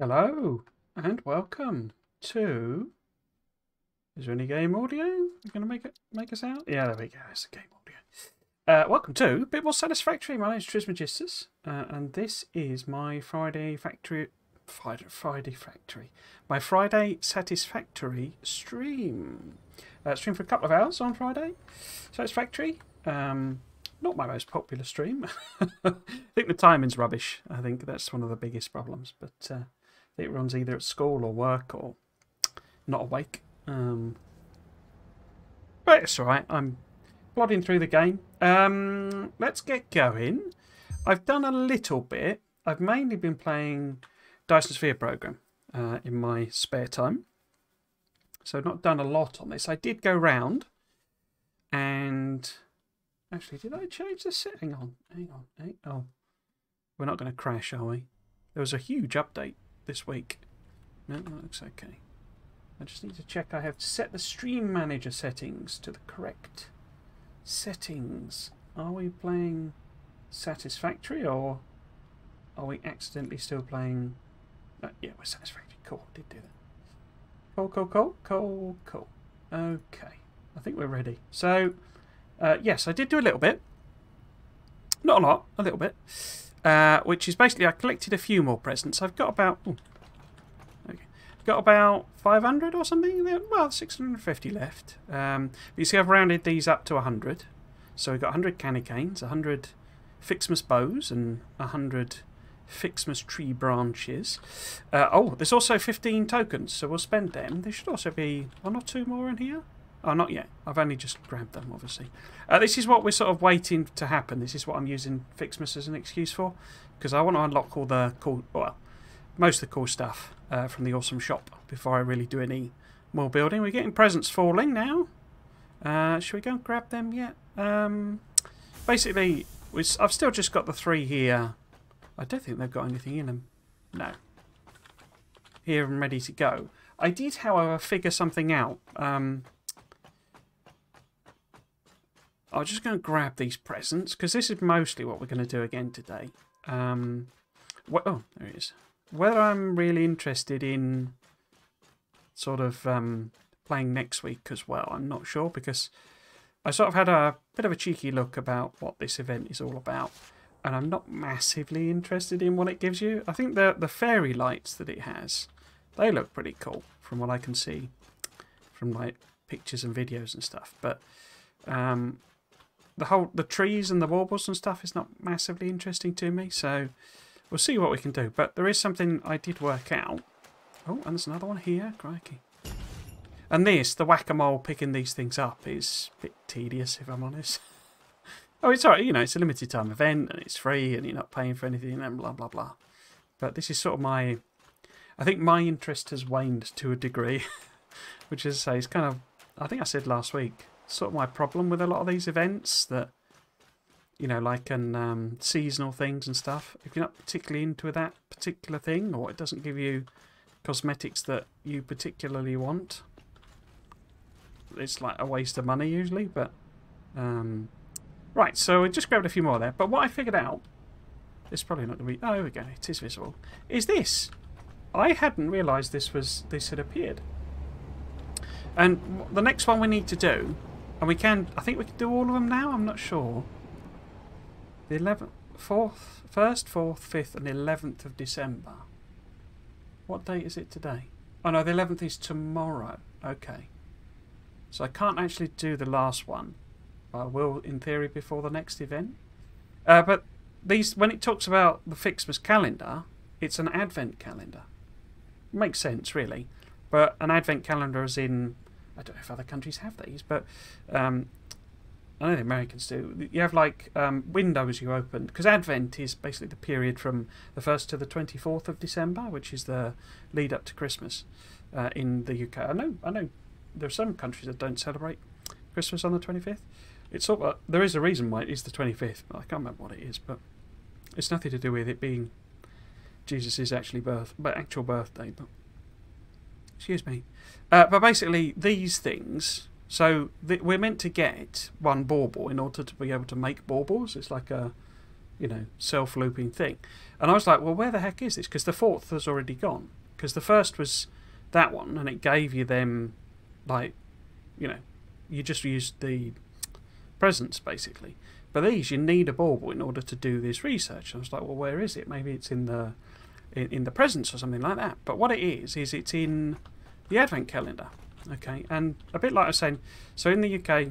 Hello and welcome to. Is there any game audio? You gonna make it make us out? Yeah, there we go. It's a game audio. Uh, welcome to a bit more satisfactory. My name is Trismugistus, uh, and this is my Friday factory. Friday, Friday factory. My Friday satisfactory stream. Uh, stream for a couple of hours on Friday. Satisfactory. Um, not my most popular stream. I think the timing's rubbish. I think that's one of the biggest problems. But uh, it runs either at school or work or not awake. Um, but it's alright. I'm plodding through the game. Um, let's get going. I've done a little bit. I've mainly been playing Dyson Sphere program uh, in my spare time. So not done a lot on this. I did go round and actually did I change the setting on? Hang on. Hang, oh. We're not going to crash, are we? There was a huge update this week. No, that looks okay. I just need to check I have set the stream manager settings to the correct settings. Are we playing satisfactory or are we accidentally still playing... Yeah, we're satisfactory. Cool, did do that. Cool, cool, cool, cool, cool. Okay, I think we're ready. So, uh, yes, I did do a little bit. Not a lot, a little bit. Uh, which is basically I collected a few more presents. I've got about... Ooh, okay, got about 500 or something. Well, 650 left. Um, you see I've rounded these up to 100. So we've got 100 candy canes, 100 Ficsmas bows, and 100 Ficsmas tree branches. Uh, oh, there's also 15 tokens, so we'll spend them. There should also be one or two more in here. Oh, not yet. I've only just grabbed them, obviously. Uh, this is what we're sort of waiting to happen. This is what I'm using Ficsmas as an excuse for. Because I want to unlock all the cool, well, most of the cool stuff uh, from the awesome shop before I really do any more building. We're getting presents falling now. Uh, should we go and grab them yet? Um, basically, I've still just got the three here. I don't think they've got anything in them. No. Here and ready to go. I did, however, figure something out. Um, I'm just going to grab these presents because this is mostly what we're going to do again today. Um, oh, there it is. Whether I'm really interested in sort of um, playing next week as well, I'm not sure because I sort of had a bit of a cheeky look about what this event is all about. And I'm not massively interested in what it gives you. I think the, the fairy lights that it has, they look pretty cool from what I can see from like pictures and videos and stuff. But um, the whole the trees and the warbles and stuff is not massively interesting to me. So we'll see what we can do. But there is something I did work out. Oh, and there's another one here. Crikey. And this, the whack-a-mole picking these things up is a bit tedious, if I'm honest. oh, it's alright, you know, it's a limited time event and it's free and you're not paying for anything and blah, blah, blah. But this is sort of my... I think my interest has waned to a degree. which, as I say, is kind of... I think I said last week sort of my problem with a lot of these events that, you know, like an um, seasonal things and stuff. If you're not particularly into that particular thing, or it doesn't give you cosmetics that you particularly want, it's like a waste of money usually. But um, right, so I just grabbed a few more there. But what I figured out, it's probably not going to be. Oh, we go. It is visible. Is this? I hadn't realised this was this had appeared. And the next one we need to do and we can, I think we can do all of them now, I'm not sure. The 11th, 4th, 1st, 4th, 5th and 11th of December. What date is it today? Oh no, the 11th is tomorrow. Okay. So I can't actually do the last one. I will, in theory, before the next event. Uh, but these, when it talks about the Ficsmas calendar, it's an advent calendar. Makes sense, really. But an advent calendar is in I don't know if other countries have these, but um, I know the Americans do. You have like um, windows you open because Advent is basically the period from the first to the twenty fourth of December, which is the lead up to Christmas uh, in the UK. I know, I know, there are some countries that don't celebrate Christmas on the twenty fifth. It's sort of, there is a reason why it is the twenty fifth. I can't remember what it is, but it's nothing to do with it being Jesus' actually birth, but actual birthday. But excuse me. Uh, but basically, these things. So we're meant to get one bauble in order to be able to make baubles. It's like a you know, self-looping thing. And I was like, well, where the heck is this? Because the fourth has already gone. Because the first was that one, and it gave you them, like, you know, you just used the presents basically. But these, you need a bauble in order to do this research. And I was like, well, where is it? Maybe it's in the in, in the presents or something like that. But what it is is it's in the advent calendar. Okay, and a bit like I was saying, so in the UK,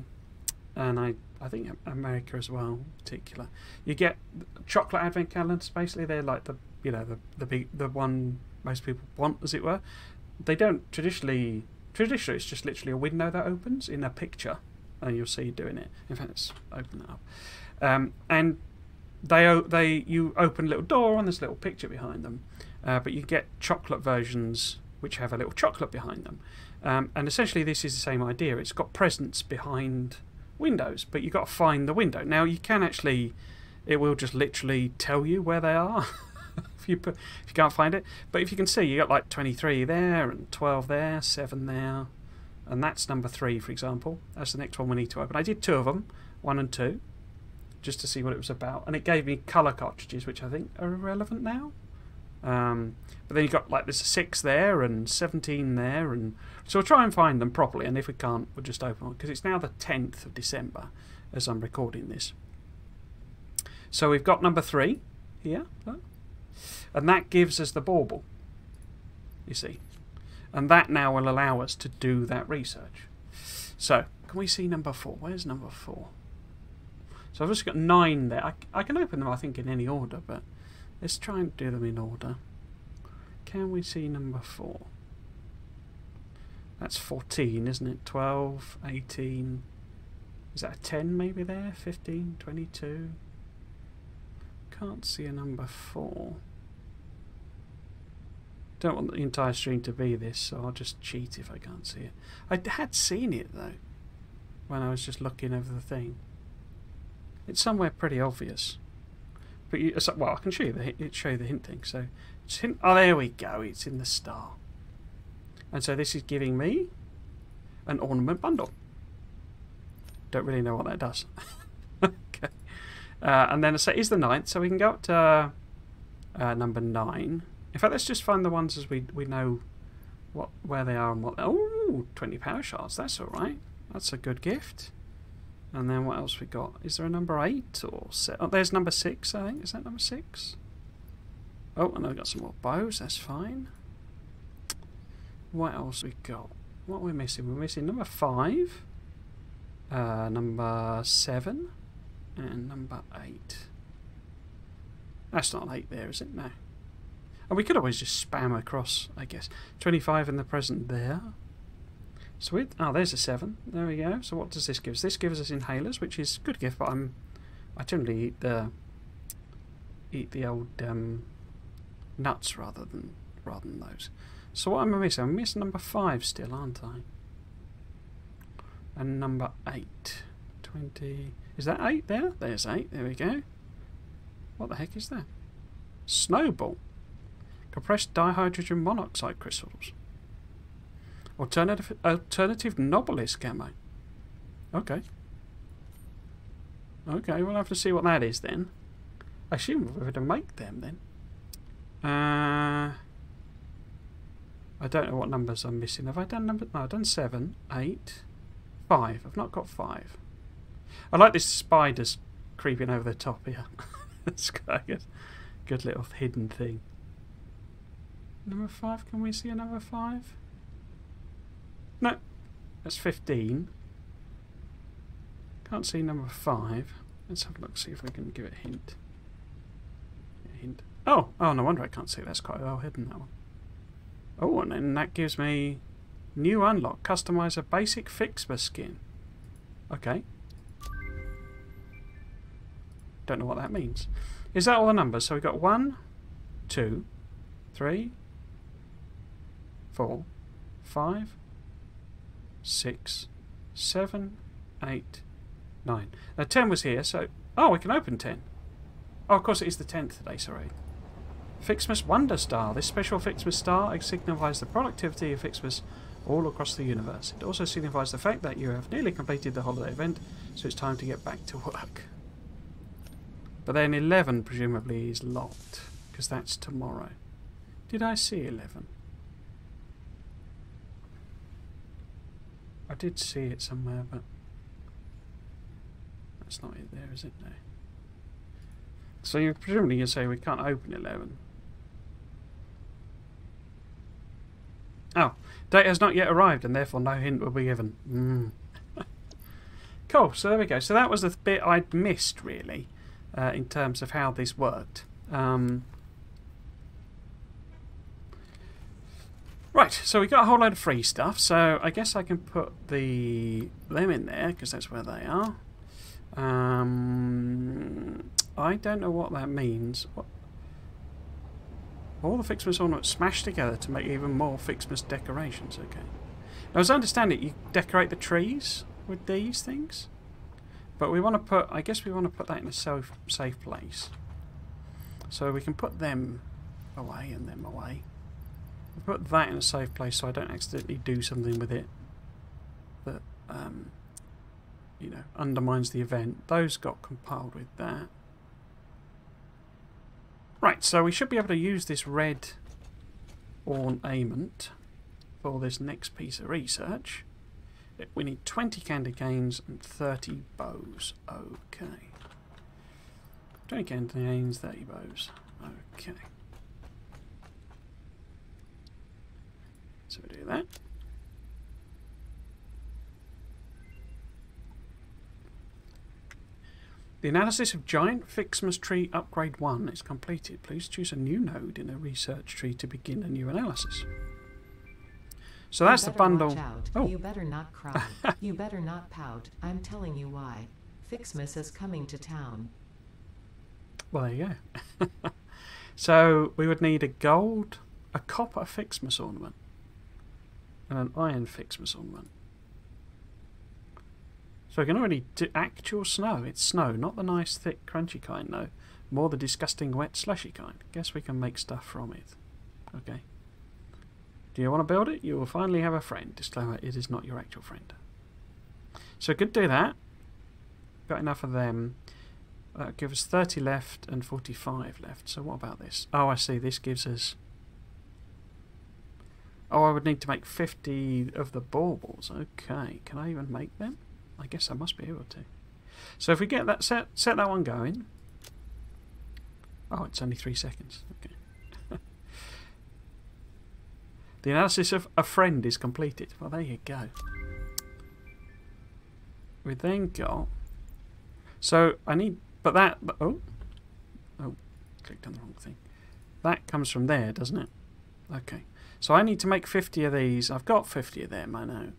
and I I think America as well, in particular, you get chocolate advent calendars. Basically, they're like the you know the the big the one most people want, as it were. They don't traditionally. Traditionally, it's just literally a window that opens in a picture, and you'll see doing it. In fact, let's open that up. Um, and they they you open a little door and there's a little picture behind them, uh, but you get chocolate versions which have a little chocolate behind them. Um, and essentially, this is the same idea. It's got presents behind windows, but you've got to find the window. Now, you can actually, it will just literally tell you where they are if, you put, if you can't find it. But if you can see, you got like 23 there, and 12 there, 7 there, and that's number 3, for example. That's the next one we need to open. I did two of them, 1 and 2, just to see what it was about. And it gave me colour cartridges, which I think are irrelevant now. Um, but then you've got like there's a 6 there and 17 there. and So we'll try and find them properly. And if we can't, we'll just open one. Because it's now the 10th of December as I'm recording this. So we've got number 3 here. And that gives us the bauble. You see. And that now will allow us to do that research. So, can we see number 4? Where's number 4? So I've just got 9 there. I, I can open them, I think, in any order, but... Let's try and do them in order. Can we see number 4? That's 14, isn't it? 12, 18. Is that a 10 maybe there? 15, 22. Can't see a number 4. Don't want the entire stream to be this, so I'll just cheat if I can't see it. I had seen it though, when I was just looking over the thing. It's somewhere pretty obvious. But you, well, I can show you the show you the hint thing. So, hint, oh, there we go. It's in the star. And so this is giving me an ornament bundle. Don't really know what that does. okay. Uh, and then so is the ninth, so we can go up to uh, number nine. In fact, let's just find the ones as we we know what where they are and what. Oh, 20 power shards. That's all right. That's a good gift. And then what else we got? Is there a number 8 or seven? Oh, there's number 6, I think. Is that number 6? Oh, and I've got some more bows. That's fine. What else we got? What are we missing? We're missing number 5, uh, number 7, and number 8. That's not 8 there, is it? No. And we could always just spam across, I guess. 25 in the present there. Sweet. Oh, there's a 7. There we go. So what does this give us? This gives us inhalers, which is a good gift, but I'm I generally eat the eat the old um, nuts rather than rather than those. So what am I missing? I'm missing number 5 still, aren't I? And number 8. 20. Is that 8 there? There's 8. There we go. What the heck is that? Snowball. Compressed dihydrogen monoxide crystals. Alternative, alternative novelist camo. Okay. Okay, we'll have to see what that is then. I assume we're going to make them then. Uh, I don't know what numbers I'm missing. Have I done number? No, I've done seven, eight, five. I've not got five. I like this spiders creeping over the top here. it's got a good little hidden thing. Number five. Can we see a number five? No, that's 15. Can't see number 5. Let's have a look, see if we can give it a hint. A hint. Oh, oh, no wonder I can't see. That's quite well hidden, that one. Oh, and then that gives me new unlock. Customize a basic Fixma skin. Okay. Don't know what that means. Is that all the numbers? So we've got one, two, three, four, five, six, seven, eight, nine. Now 10 was here, so... Oh, we can open 10. Oh, of course it is the 10th today, sorry. Ficsmas Wonder Star. This special Ficsmas star signifies the productivity of Ficsmas all across the universe. It also signifies the fact that you have nearly completed the holiday event, so it's time to get back to work. But then 11 presumably is locked, because that's tomorrow. Did I see 11? I did see it somewhere, but that's not it there, is it? No. So you presumably you say we can't open 11. Oh, data has not yet arrived and therefore no hint will be given. Mm. cool, so there we go. So that was the bit I'd missed really uh, in terms of how this worked. Um, right, so we got a whole load of free stuff. So I guess I can put the them in there because that's where they are. Um, I don't know what that means. What? All the Ficsmas ornaments smashed together to make even more Ficsmas decorations. Okay. Now, as I understand it, you decorate the trees with these things. But we want to put, I guess we want to put that in a safe, safe place. So we can put them away and them away. We'll put that in a safe place so I don't accidentally do something with it that, um, you know, undermines the event. Those got compiled with that. Right, so we should be able to use this red ornament for this next piece of research. We need 20 candy canes and 30 bows. Okay. 20 candy canes, 30 bows. Okay. So we do that. The analysis of Giant Ficsmas Tree Upgrade 1 is completed. Please choose a new node in a research tree to begin a new analysis. So that's the bundle. Oh. You better not cry. you better not pout. I'm telling you why. Ficsmas is coming to town. Well, there you go. so we would need a gold, a copper Ficsmas ornament, and an iron Ficsmas ornament. So we can already do actual snow. It's snow, not the nice, thick, crunchy kind, no. More the disgusting, wet, slushy kind. Guess we can make stuff from it. Okay. Do you want to build it? You will finally have a friend. Disclaimer, it is not your actual friend. So we could do that. Got enough of them. That give us 30 left and 45 left. So what about this? Oh, I see. This gives us... Oh, I would need to make 50 of the baubles. Okay. Can I even make them? I guess I must be able to. So if we get that set, set that one going. Oh, it's only three seconds. Okay. the analysis of a friend is completed. Well, there you go. We then got. So I need, but that. Oh, oh, clicked on the wrong thing. That comes from there, doesn't it? Okay. So I need to make 50 of these. I've got 50 of them, I know.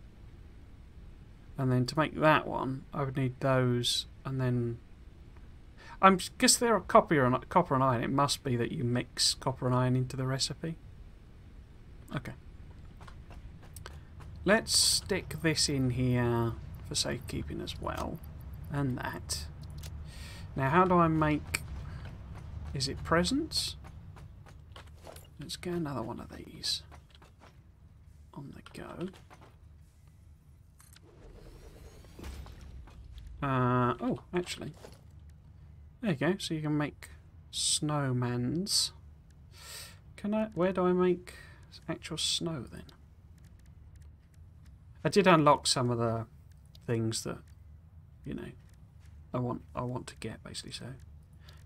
And then to make that one, I would need those, and then... I guess they're copper and, copper and iron. It must be that you mix copper and iron into the recipe. Okay. Let's stick this in here for safekeeping as well. And that. Now, how do I make... Is it presents? Let's get another one of these. Go. Uh, oh, actually. There you go. So you can make snowmans. Can I... Where do I make actual snow then? I did unlock some of the things that, you know, I want I want to get basically. So,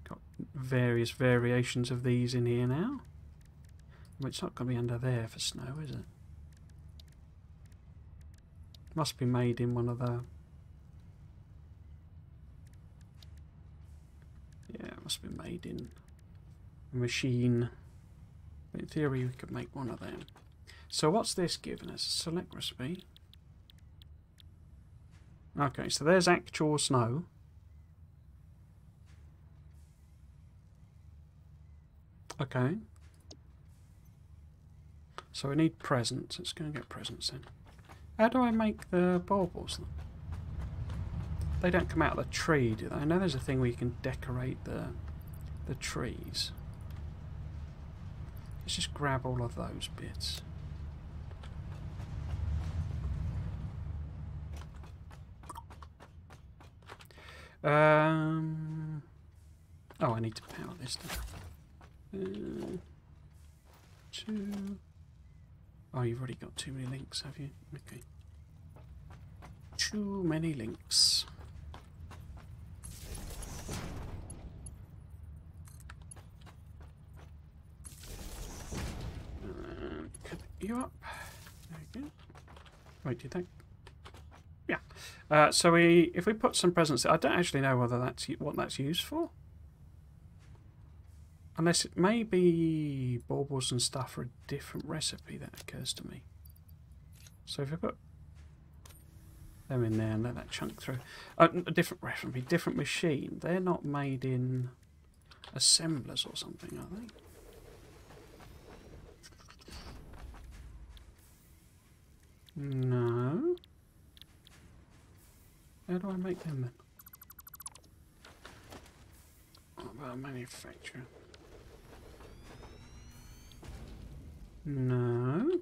got various variations of these in here now. It's not going to be under there for snow, is it? Must be made in one of the Yeah, it must be made in a machine. In theory, we could make one of them. So what's this giving us? Select recipe. Okay, so there's actual snow. Okay. So we need presents. Let's go and get presents then. How do I make the baubles? They don't come out of the tree, do they? I know there's a thing where you can decorate the the trees. Let's just grab all of those bits. Um, Oh, I need to power this now. Uh, two. Oh, you've already got too many links, have you? Okay. Too many links. Cut you up. There you go. Wait, do you think? Yeah. Uh, so we, if we put some presents, I don't actually know whether that's what that's used for. Unless it may be baubles and stuff are a different recipe that occurs to me. So if I put them in there and let that chunk through. Uh, a different recipe, different machine. They're not made in assemblers or something, are they? No. How do I make them then? What about a manufacturer? No.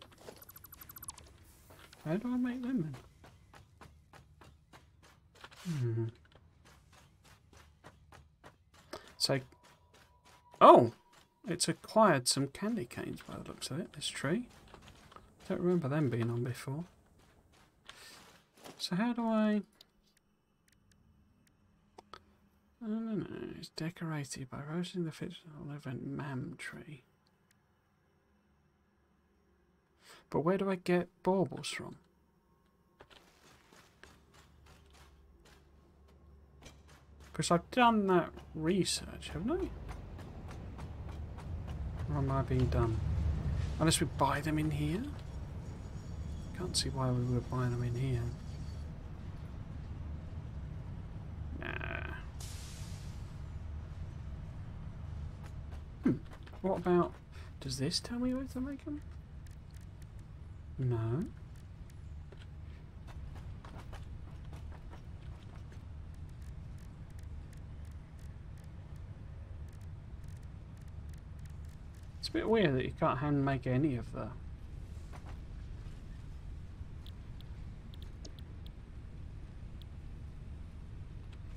How do I make then? Hmm. So, oh, it's acquired some candy canes by the looks of it. This tree. Don't remember them being on before. So how do I? I don't know. It's decorated by roasting the fictional event Mam tree. But where do I get baubles from? Because I've done that research, haven't I? Or am I being done? Unless we buy them in here? Can't see why we would buy them in here. Nah. Hmm. What about... Does this tell me where to make them? No. It's a bit weird that you can't hand make any of the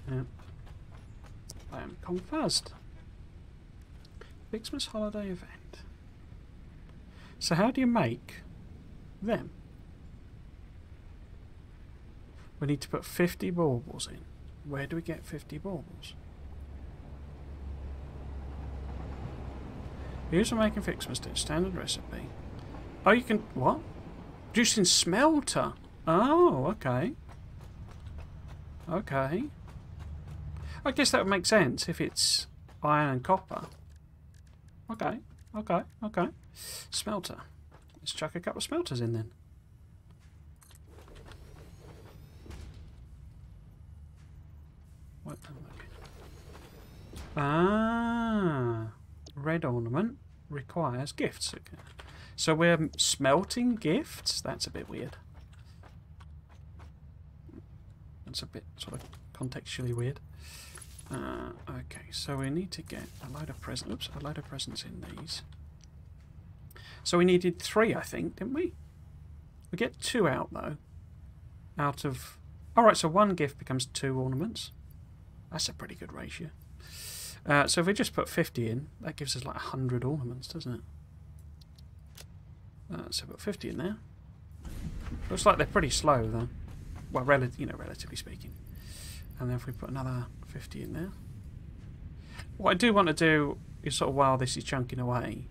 Yeah. I am confused. Xmas holiday event. So how do you make them? We need to put 50 baubles in. Where do we get 50 baubles? Here's for making Ficsmas dish, standard recipe. Oh, you can... What? Juicing smelter. Oh, okay. Okay. I guess that would make sense if it's iron and copper. Okay, okay, okay. Smelter. Let's chuck a couple of smelters in then. What? Ah, red ornament requires gifts. Okay. So we're smelting gifts? That's a bit weird. That's a bit sort of contextually weird. Uh, okay, so we need to get a load of presents. Oops, a load of presents in these. So we needed three, I think, didn't we? We get two out though. Out of. Alright, so one gift becomes two ornaments. That's a pretty good ratio. Uh, so if we just put 50 in, that gives us like 100 ornaments, doesn't it? Uh, so put 50 in there. Looks like they're pretty slow though. Well, rel you know, relatively speaking. And then if we put another 50 in there. What I do want to do is sort of while this is chunking away,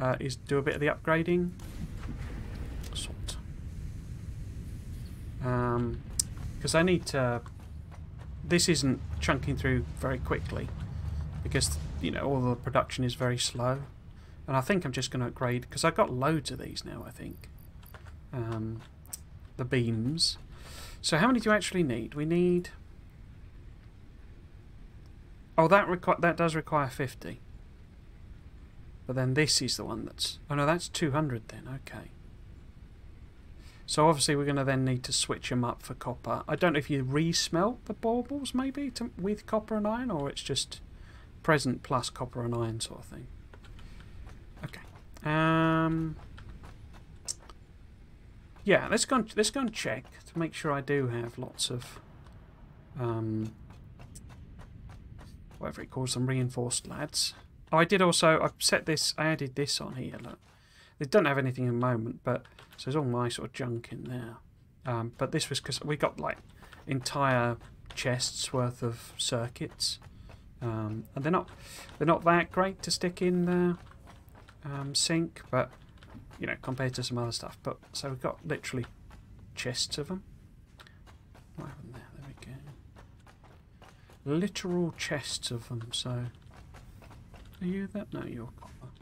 uh, is do a bit of the upgrading. Sort. Um, because I need to. This isn't chunking through very quickly because you know all the production is very slow, and I think I'm just going to upgrade because I've got loads of these now. I think um, the beams. So how many do you actually need? We need. Oh, that requi- that does require 50. But then this is the one that's... Oh no, that's 200 then, okay. So obviously we're going to then need to switch them up for copper. I don't know if you re-smelt the baubles maybe to, with copper and iron or it's just present plus copper and iron sort of thing. Okay. Um... Yeah, let's go and, let's go and check to make sure I do have lots of um, whatever it calls them, reinforced lads. I did also, I've set this, I added this on here, look. They don't have anything in the moment, but, so there's all my sort of junk in there. Um, but this was because we got like entire chests worth of circuits. Um, and they're not, they're not that great to stick in the um, sink, but, you know, compared to some other stuff. But, so we've got literally chests of them. What happened there? There we go. Literal chests of them, so... Are you that? No, you're copper.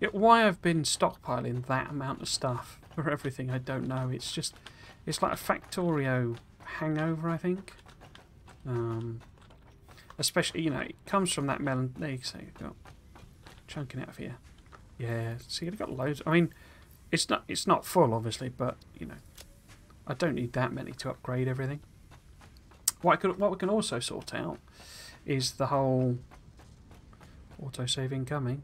Yeah, why I've been stockpiling that amount of stuff for everything, I don't know. It's just... It's like a Factorio hangover, I think. Um, especially, you know, it comes from that melon... There you go. You've got chunking out of here. Yeah, see, I've got loads. I mean, it's not it's not full, obviously, but, you know, I don't need that many to upgrade everything. What, I could, what we can also sort out is the whole autosave incoming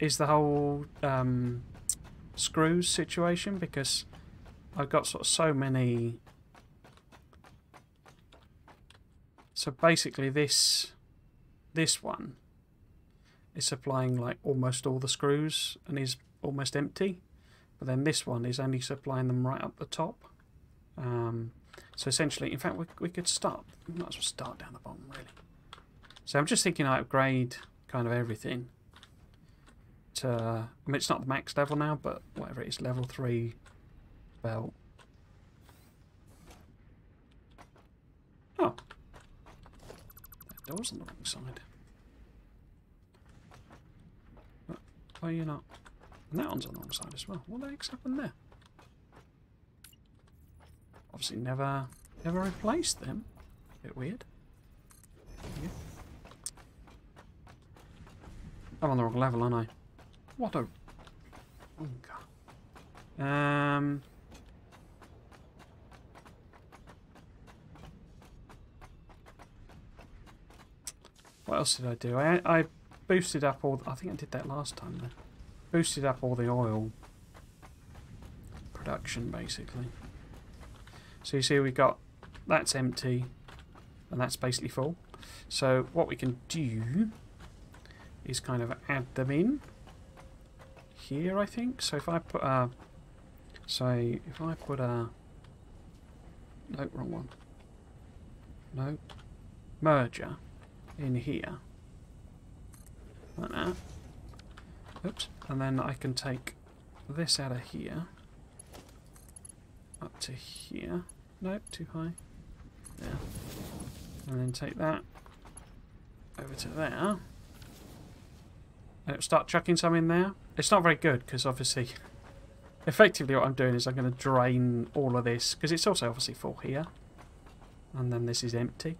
is the whole um, screws situation because I've got sort of so many so basically this this one is supplying like almost all the screws and is almost empty but then this one is only supplying them right up the top. Um, so essentially in fact we, we could start we might as well start down the bottom really so I'm just thinking I upgrade kind of everything to I mean it's not the max level now but whatever it is level 3 belt oh that door's on the wrong side why are you not and that one's on the wrong side as well. What the heck's happened there? Obviously never never replaced them. A Bit weird. Yeah. I'm on the wrong level, aren't I? What a... Oh, God. Um... What else did I do? I, I boosted up all... I think I did that last time, though boosted up all the oil production basically. So you see we've got that's empty and that's basically full. So what we can do is kind of add them in here I think. So if I put a say if I put a no wrong one. No merger in here like that Oops. And then I can take this out of here. Up to here. Nope, too high. Yeah. And then take that over to there. Start chucking some in there. It's not very good because obviously, effectively what I'm doing is I'm going to drain all of this because it's also obviously full here. And then this is empty.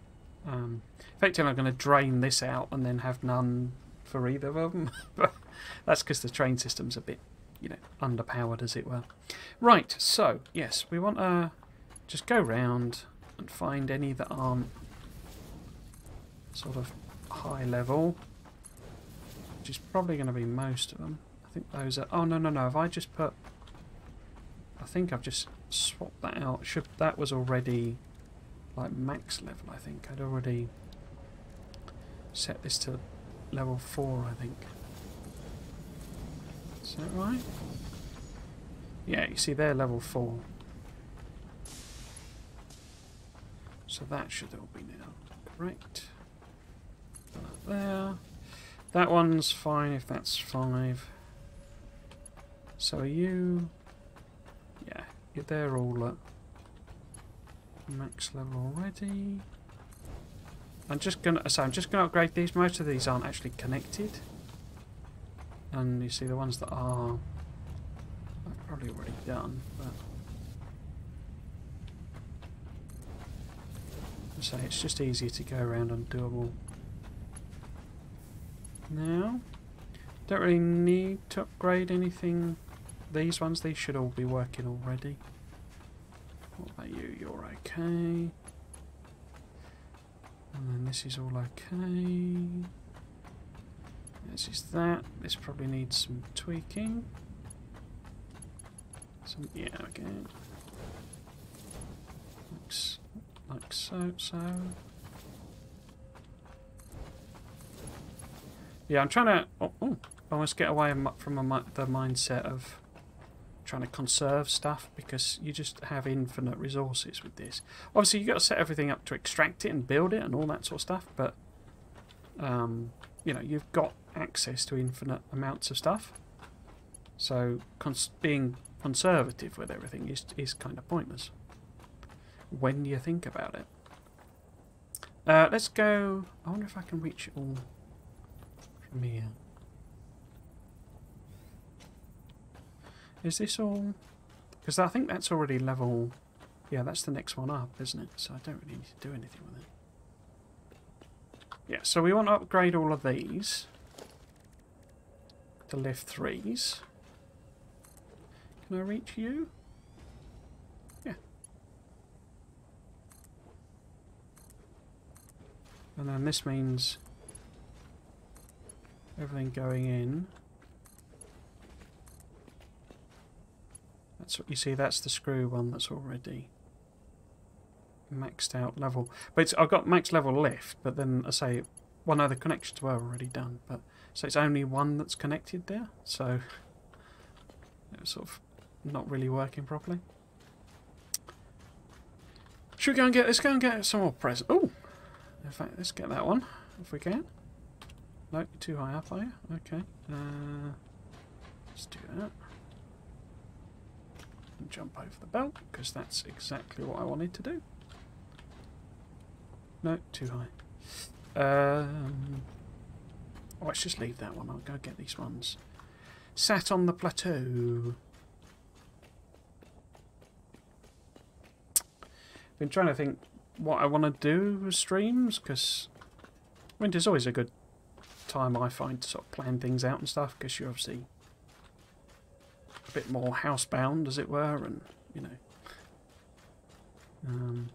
Um, effectively I'm going to drain this out and then have none for either of them. but that's because the train system's a bit, you know, underpowered, as it were. Right, so, yes, we want to just go round and find any that aren't sort of high level, which is probably going to be most of them. I think those are... Oh, no, no, no. If I just put... I think I've just swapped that out. Should That was already, like, max level, I think. I'd already set this to level 4, I think. Is that right? Yeah, you see they're level 4. So that should all be now correct. That there. That one's fine if that's 5. So are you... Yeah, they're all at max level already. I'm just gonna so I'm just gonna upgrade these. Most of these aren't actually connected. And you see the ones that are I've probably already done, but say it's just easier to go around and do them all. Now don't really need to upgrade anything these ones, they should all be working already. What about you? You're okay. And then this is all okay. This is that. This probably needs some tweaking. Some, yeah, okay. Looks like so, so. Yeah, I'm trying to oh, oh, almost get away from the mindset of trying to conserve stuff because you just have infinite resources with this. Obviously, you've got to set everything up to extract it and build it and all that sort of stuff, but um, you know you've got access to infinite amounts of stuff. So cons- being conservative with everything is is kind of pointless when you think about it. Uh, let's go. I wonder if I can reach all here. Is this all? Because I think that's already level. Yeah, that's the next one up, isn't it? So I don't really need to do anything with it. Yeah, so we want to upgrade all of these to lift threes. Can I reach you? Yeah. And then this means everything going in. That's what you see. That's the screw one that's already maxed out level. But I've got max level lift. But then I say, well, no, the connections were already done. But so it's only one that's connected there. So it was sort of not really working properly. Should we go and get? Let's go and get some more presents. Oh, in fact, let's get that one if we can. No, you're too high up, are you? Okay. Uh, let's do that. And jump over the belt, because that's exactly what I wanted to do. No, too high. Um, oh, let's just leave that one. I'll go get these ones. Sat on the plateau. Been trying to think what I want to do with streams, because winter's always a good time I find to sort of plan things out and stuff, because you're obviously a bit more housebound, as it were, and you know, um,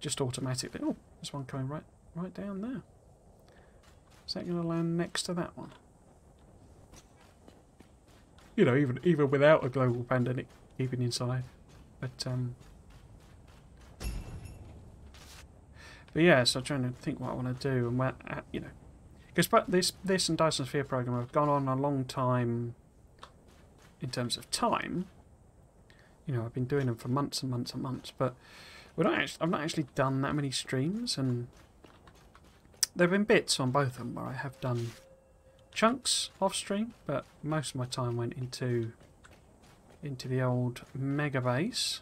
just automatically. Oh, there's one coming right, right down there. Is that going to land next to that one? You know, even even without a global pandemic keeping inside, but um. But yeah, so I'm trying to think what I want to do and where, uh, you know, because this this and Dyson Sphere program have gone on a long time in terms of time. You know, I've been doing them for months and months and months, but we're not actually, I've not actually done that many streams, and there have been bits on both of them where I have done chunks off stream, but most of my time went into into the old mega base.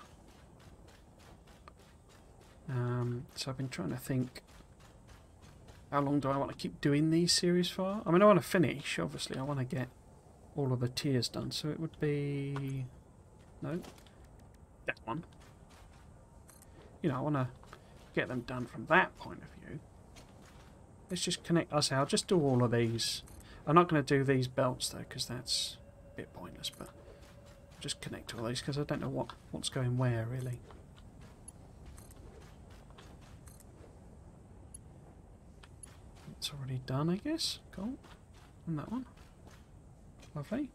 Um, so I've been trying to think how long do I want to keep doing these series for? I mean, I want to finish, obviously. I want to get all of the tiers done. So it would be... No. That one. You know, I want to get them done from that point of view. Let's just connect us out. Just do all of these. I'm not going to do these belts, though, because that's a bit pointless. But just connect all these, because I don't know what, what's going where, really. It's already done, I guess. Cool. And that one. Lovely.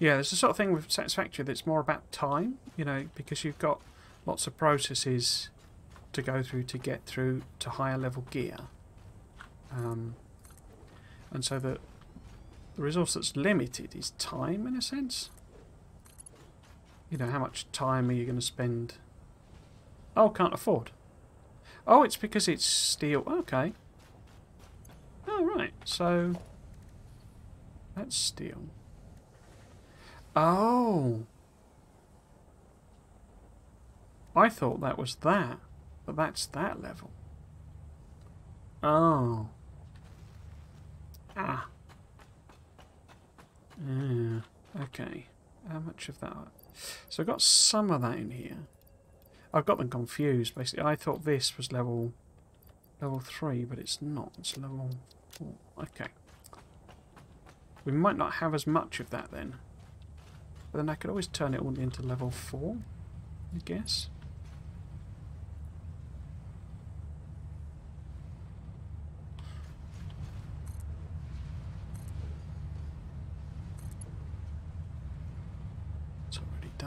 Yeah, there's the sort of thing with Satisfactory that's more about time, you know, because you've got lots of processes to go through to get through to higher level gear. Um, and so the, the resource that's limited is time, in a sense. You know, how much time are you going to spend? Oh, can't afford. Oh, it's because it's steel. Okay. Oh, right. So, that's steel. Oh. I thought that was that. But that's that level. Oh. Ah. Yeah. Okay. How much of that? So I've got some of that in here. I've got them confused, basically. I thought this was level level 3, but it's not. It's level 4. Okay. We might not have as much of that then. But then I could always turn it all into level 4, I guess.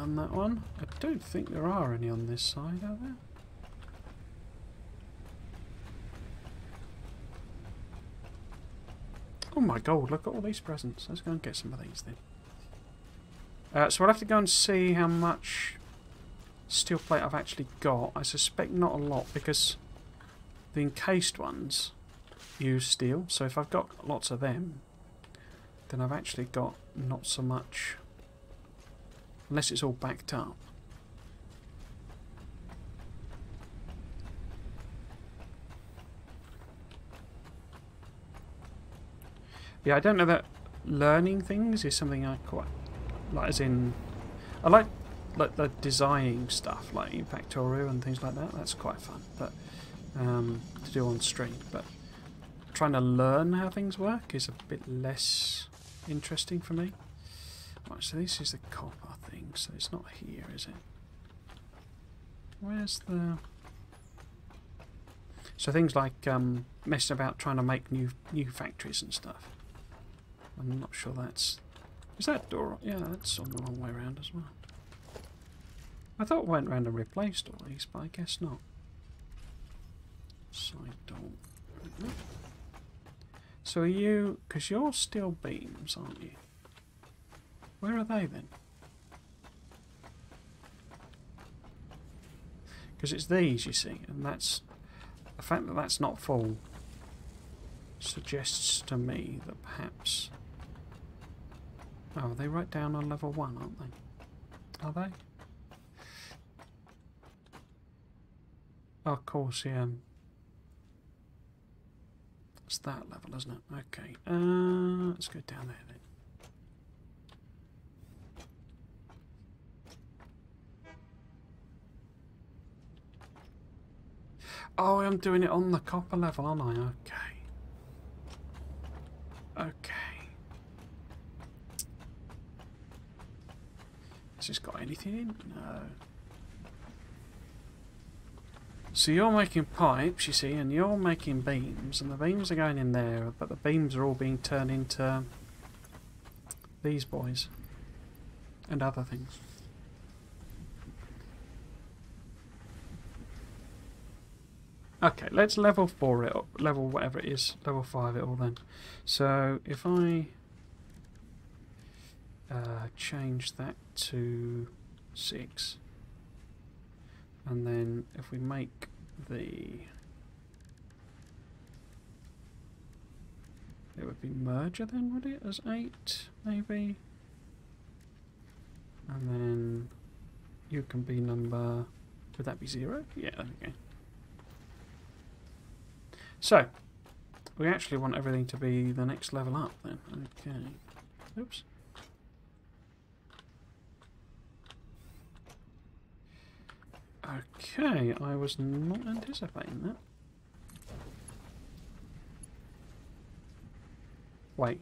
on that one. I don't think there are any on this side, are there? Oh my god, look at all these presents. Let's go and get some of these then. Uh, so I'll have to go and see how much steel plate I've actually got. I suspect not a lot because the encased ones use steel. So if I've got lots of them, then I've actually got not so much Unless it's all backed up. Yeah, I don't know that learning things is something I quite like. As in, I like like the designing stuff, like Factorio and things like that. That's quite fun, but um, to do on stream. But trying to learn how things work is a bit less interesting for me. Right, so this is the copper thing. So it's not here, is it? Where's the? So things like um, messing about trying to make new new factories and stuff. I'm not sure that's... Is that door... Yeah, that's on the wrong way around as well. I thought it went round and replaced all these, but I guess not. Side door. So are you... Because you're steel beams, aren't you? Where are they then? Because it's these, you see, and that's... The fact that that's not full suggests to me that perhaps Oh, they right down on level one, aren't they? Are they? Of course, yeah. It's that level, isn't it? Okay. Uh, let's go down there then. Oh, I'm doing it on the copper level, aren't I? Okay. Okay. Has this got anything in? No. So you're making pipes, you see, and you're making beams, and the beams are going in there, but the beams are all being turned into these boys and other things. Okay, let's level 4 it, up, level whatever it is, level 5 it all then. So if I uh, change that to 6 and then if we make the it would be merger then would it as 8 maybe and then you can be number would that be 0? yeah okay so we actually want everything to be the next level up then okay oops Okay, I was not anticipating that. Wait.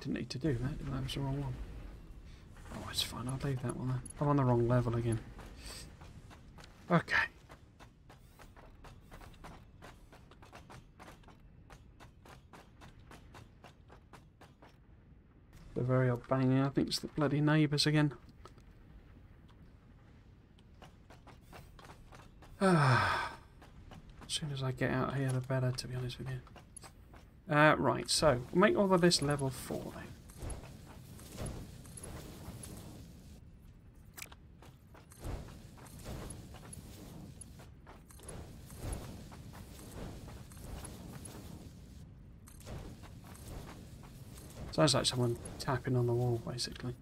Didn't need to do that, that was the wrong one. Oh, it's fine, I'll leave that one there. I'm on the wrong level again. Okay. Very odd banging, I think it's the bloody neighbours again. Ah. as soon as I get out here, the better, to be honest with you. Uh, right, so, make all of this level 4 then. Sounds like someone tapping on the wall, basically.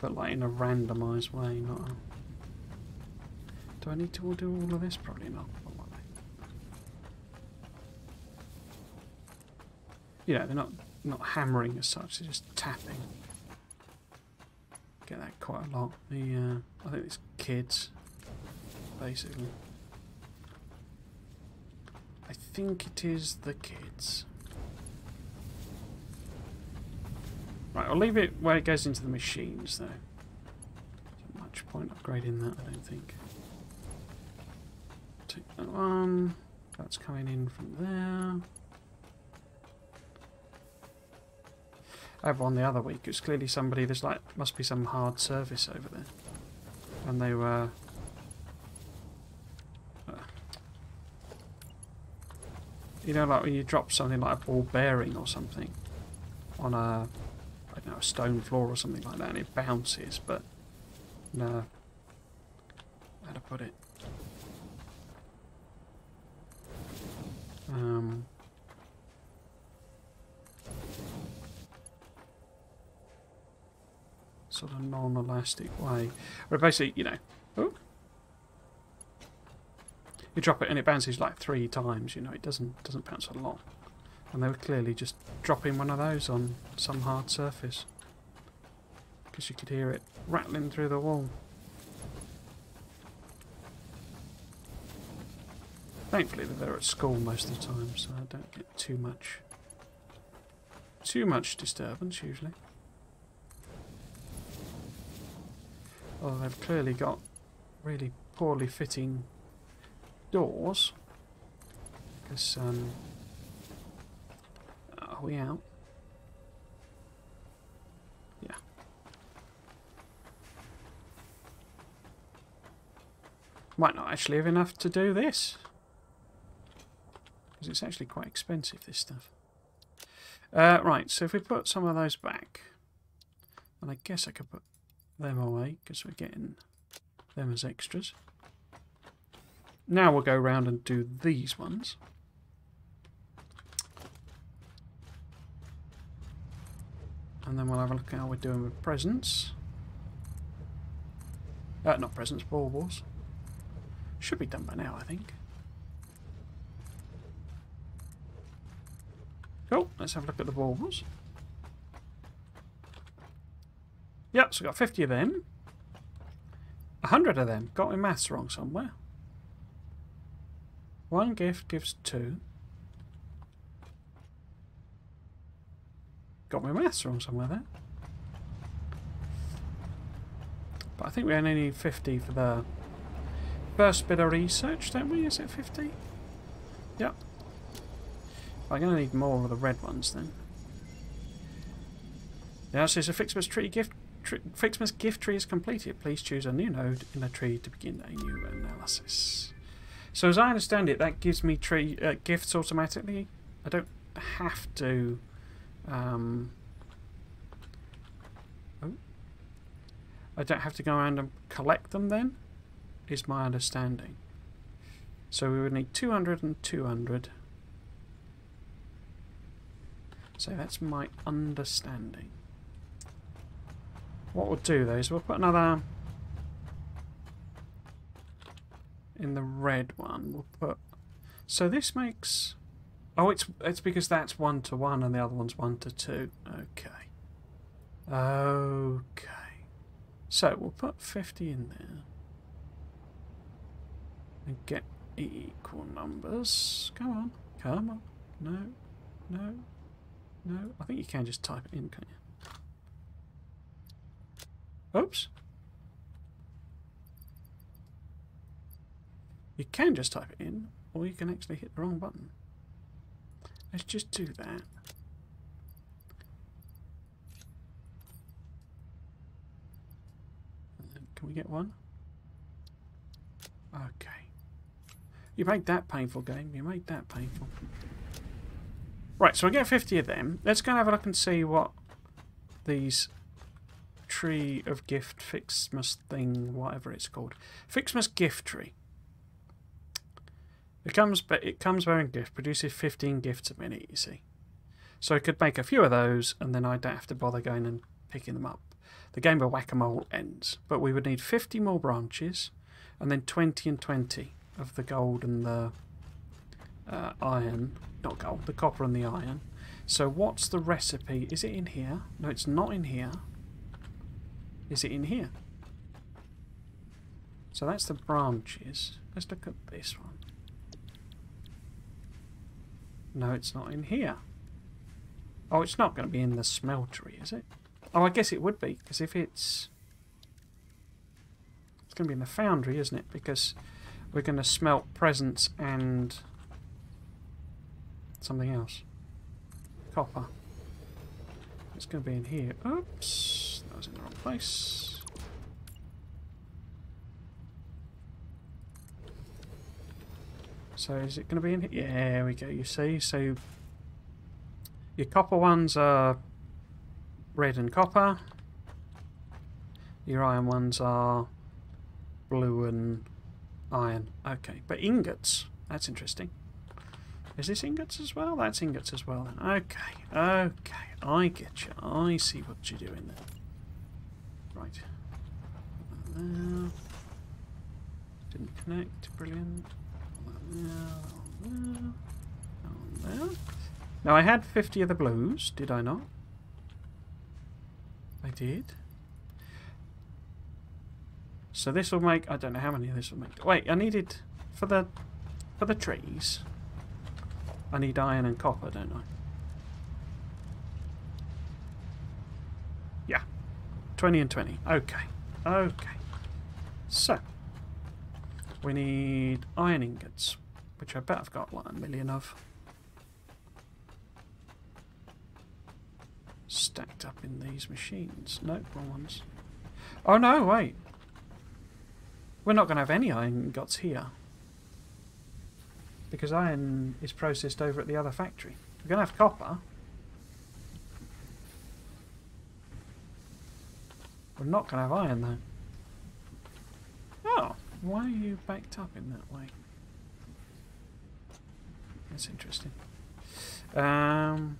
But like in a randomised way, not a... Do I need to do all of this? Probably not. Yeah, they're not not hammering as such, they're just tapping. Get that quite a lot. The uh, I think it's kids, basically. I think it is the kids. Right, I'll leave it where it goes into the machines, though. Not much point upgrading that, I don't think take that one. That's coming in from there. Over on the other week, it's clearly somebody, there's like, must be some hard service over there. And they were... Uh, You know, like when you drop something like a ball bearing or something on a, Know, a stone floor or something like that, and it bounces, but no. How to put it? Um, sort of non-elastic way. Where basically, you know, oh, you drop it and it bounces like three times. You know, it doesn't doesn't bounce a lot. And they were clearly just dropping one of those on some hard surface because you could hear it rattling through the wall. Thankfully, they're at school most of the time, so I don't get too much too much disturbance usually. Although they've clearly got really poorly fitting doors. Because, um, are we out? Yeah. Might not actually have enough to do this. Because it's actually quite expensive, this stuff. Uh, right, so if we put some of those back, and I guess I could put them away because we're getting them as extras. Now we'll go around and do these ones. And then we'll have a look at how we're doing with presents. Uh, not presents, baubles. Should be done by now, I think. Cool, let's have a look at the baubles. Yep, so we got 50 of them. 100 of them. Got my maths wrong somewhere. One gift gives two. Got my maths wrong somewhere there. But I think we only need 50 for the first bit of research, don't we? Is it 50? Yep. I'm going to need more of the red ones then. So it's a Ficsmas tree gift Ficsmas gift tree is completed. Please choose a new node in the tree to begin a new analysis. So as I understand it, that gives me tree uh, gifts automatically. I don't have to. Um, oh, I don't have to go around and collect them. Then, is my understanding. So we would need 200 and 200. So that's my understanding. What we'll do though is we'll put another in the red one. We'll put so this makes oh it's it's because that's one to one and the other one's one to two. Okay. Okay. So we'll put 50 in there and get equal numbers. Come on, come on. No, no, no. I think you can just type it in, can't you? Oops. You can just type it in, or you can actually hit the wrong button. Let's just do that. Can we get one? Okay. You made that painful, game. You made that painful. Right, so I get 50 of them. Let's go and have a look and see what these tree of gift Ficsmas thing, whatever it's called. Ficsmas gift tree. It comes, but it comes bearing gift, produces 15 gifts a minute, you see. So I could make a few of those, and then I don't have to bother going and picking them up. The game of whack-a-mole ends. But we would need 50 more branches, and then 20 and 20 of the gold and the uh, iron. Not gold, the copper and the iron. So what's the recipe? Is it in here? No, it's not in here. Is it in here? So that's the branches. Let's look at this one. No, it's not in here. Oh, it's not going to be in the smeltery, is it? Oh, I guess it would be, because if it's... It's going to be in the foundry, isn't it? Because we're going to smelt presents and something else. Copper. It's going to be in here. Oops that was in the wrong place. So is it going to be in here? Yeah, we go. You see, so your copper ones are red and copper. Your iron ones are blue and iron. Okay, but ingots. That's interesting. Is this ingots as well? That's ingots as well. Then. Okay, okay. I get you. I see what you're doing there. Right. There. Didn't connect. Brilliant. Now I had 50 of the blues, did I not? I did. So this will make I don't know how many of this will make. Wait, I needed for the for the trees. I need iron and copper, don't I? Yeah. 20 and 20. Okay. Okay. So we need iron ingots, which I bet I've got like a million of. Stacked up in these machines. No, wrong ones. Oh no, wait. We're not going to have any iron ingots here. Because iron is processed over at the other factory. We're going to have copper. We're not going to have iron though. Oh, why are you backed up in that way? That's interesting. Um.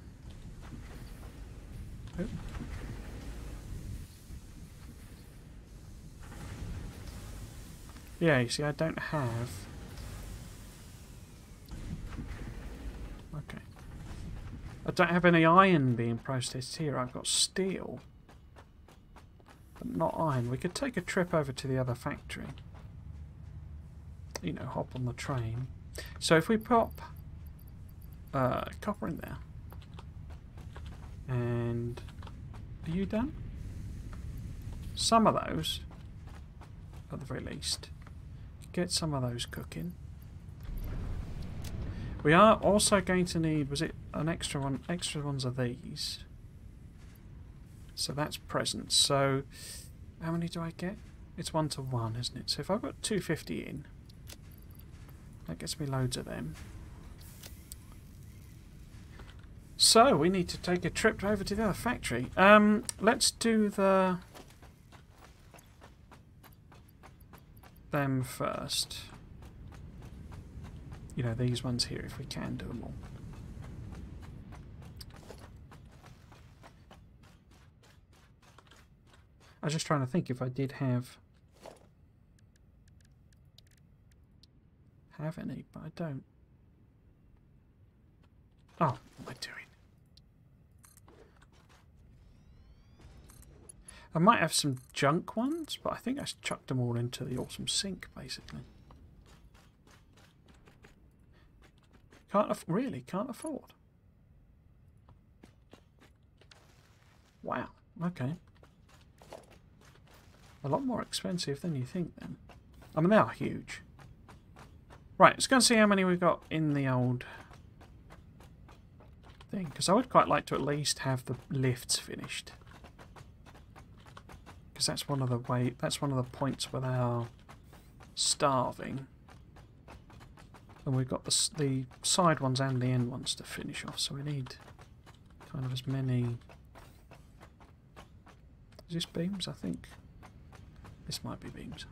oh. Yeah, you see, I don't have. Okay. I don't have any iron being processed here. I've got steel. But not iron. We could take a trip over to the other factory. You know, hop on the train. So if we pop uh, copper in there. And are you done? Some of those, at the very least. Get some of those cooking. We are also going to need, was it an extra one? Extra ones of these. So that's present. So how many do I get? It's one to one, isn't it? So if I've got 250 in, that gets me loads of them. So we need to take a trip over to the other factory. Um, let's do the them first. You know, these ones here, if we can do them all. I was just trying to think if I did have have any, but I don't. Oh, what am I doing? I might have some junk ones, but I think I chucked them all into the awesome sink, basically. Can't aff really can't afford. Wow. Okay. A lot more expensive than you think, then. I mean, they are huge. Right, let's go and see how many we've got in the old thing. Because I would quite like to at least have the lifts finished. Because that's one of the way that's one of the points where they are starving. And we've got the, the side ones and the end ones to finish off, so we need kind of as many... Is this beams? I think this might be beams.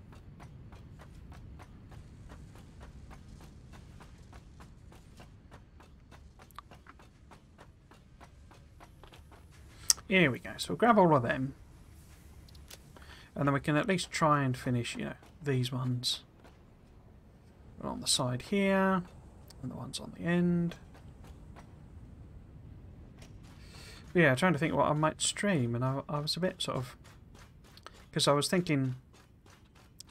Here we go. So we'll grab all of them. And then we can at least try and finish, you know, these ones. on the side here. And the ones on the end. But yeah, trying to think what I might stream. And I, I was a bit sort of... Because I was thinking...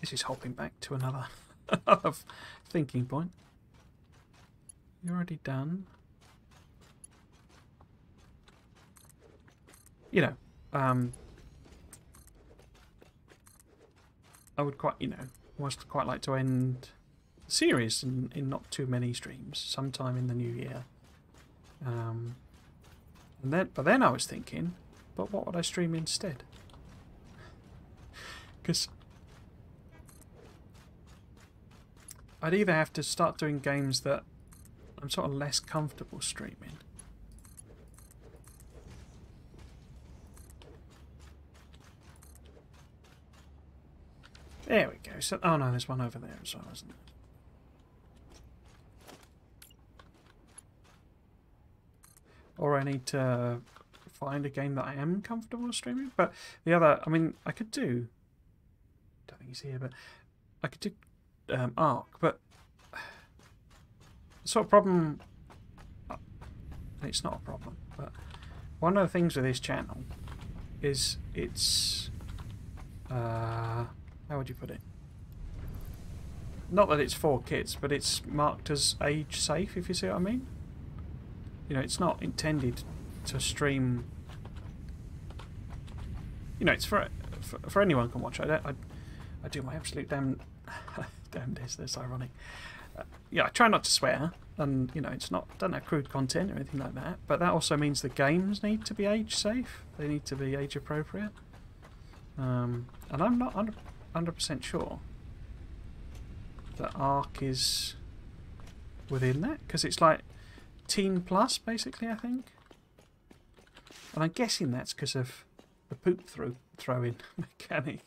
This is hopping back to another thinking point. You're already done. You know, um, I would quite, you know, almost quite like to end the series in, in not too many streams, sometime in the new year. Um, and then, but then I was thinking, but what would I stream instead? Because I'd either have to start doing games that I'm sort of less comfortable streaming. There we go. So, oh no, there's one over there as well, isn't there? Or I need to find a game that I am comfortable streaming. But the other, I mean, I could do. Don't think he's here, but I could do um, Ark. But the sort of problem. It's not a problem, but one of the things with this channel is it's. Uh, how would you put it? Not that it's for kids, but it's marked as age safe, if you see what I mean. You know, it's not intended to stream... You know, it's for, for, for anyone can watch. I, don't, I, I do my absolute damn... damn this, that's ironic. Uh, yeah, I try not to swear, and you know it's not don't have crude content or anything like that. But that also means the games need to be age safe. They need to be age appropriate. Um, and I'm not. I'm, 100% sure that Ark is within that? Because it's like teen plus basically I think. And I'm guessing that's because of the poop through throwing mechanic.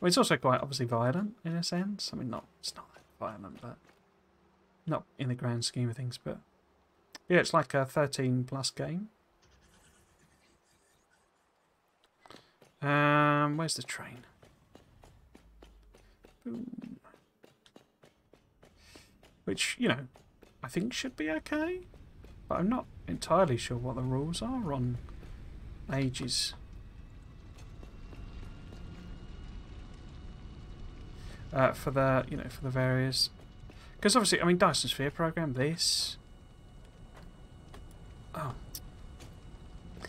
Well it's also quite obviously violent in a sense. I mean not it's not that violent but not in the grand scheme of things but yeah it's like a 13 plus game. Um where's the train? Which, you know, I think should be okay. But I'm not entirely sure what the rules are on ages. Uh, for the, you know, for the various... Because obviously, I mean, Dyson Sphere program, this... Oh. That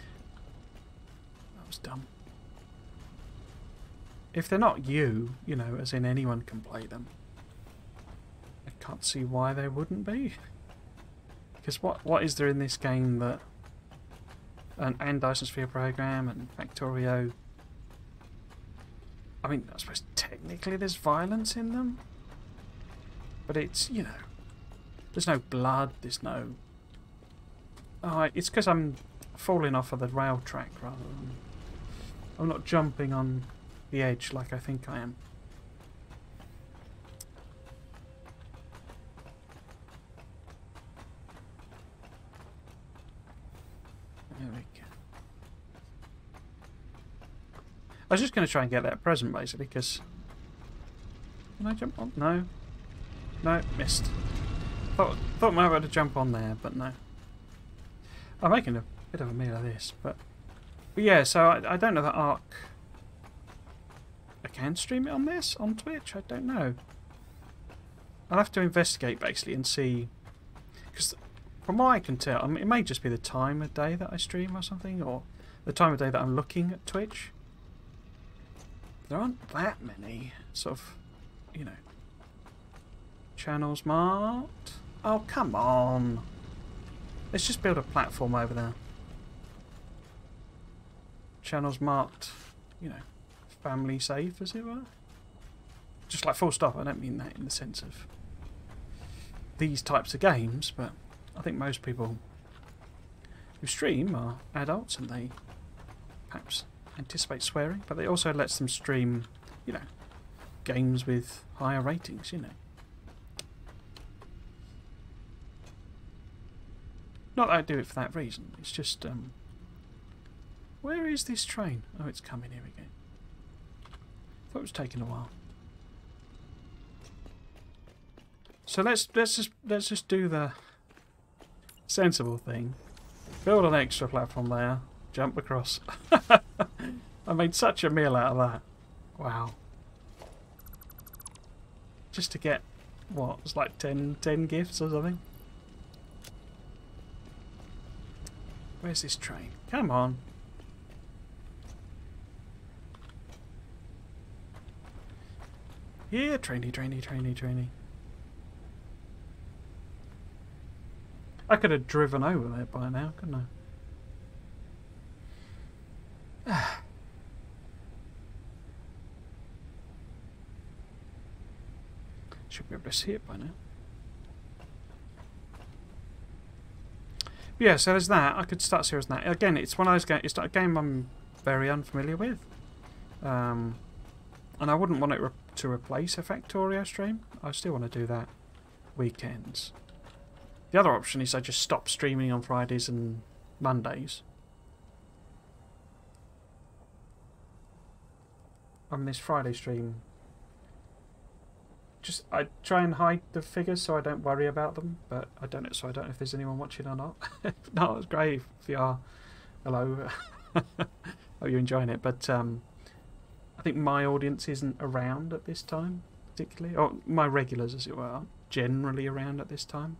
was dumb. If they're not you, you know, as in anyone can play them, I can't see why they wouldn't be. Because what what is there in this game that and, and Dyson Sphere program and Factorio? I mean, I suppose technically there's violence in them, but it's you know, there's no blood, there's no. Oh, it's because I'm falling off of the rail track rather than I'm not jumping on the edge like I think I am. There we go. I was just going to try and get that present basically because. Can I jump on? No. No, missed. Thought thought might be able to jump on there, but no. I'm making a bit of a meal of this, but, but yeah. So I, I don't know that Ark. I can stream it on this on Twitch. I don't know. I'll have to investigate basically and see, because from what I can tell, I mean, it may just be the time of day that I stream or something, or the time of day that I'm looking at Twitch. There aren't that many sort of, you know, channels marked. Oh come on! Let's just build a platform over there. Channels marked, you know, family safe, as it were. Just like full stop. I don't mean that in the sense of these types of games, but I think most people who stream are adults and they perhaps anticipate swearing, but it also lets them stream, you know, games with higher ratings, you know. Not that I do it for that reason, it's just, um, where is this train? Oh, it's coming, here we it was taking a while. So let's let's just let's just do the sensible thing. Build an extra platform there. Jump across. I made such a meal out of that. Wow. Just to get what? It's like 10, 10 gifts or something. Where's this train? Come on. Yeah, trainy, trainy, trainy, trainy. I could have driven over there by now, couldn't I? Should be able to see it by now. But yeah, so there's that. I could start series that. Again, it's one of those games. It's a game I'm very unfamiliar with. Um, and I wouldn't want it to replace a Factorio stream. I still want to do that weekends. The other option is I just stop streaming on Fridays and Mondays. On this Friday stream, just I try and hide the figures so I don't worry about them. But I don't know, so I don't know if there's anyone watching or not. no, it's great if you are. Hello. Hope you're enjoying it. But um, I think my audience isn't around at this time, particularly. Or my regulars, as it were, generally around at this time.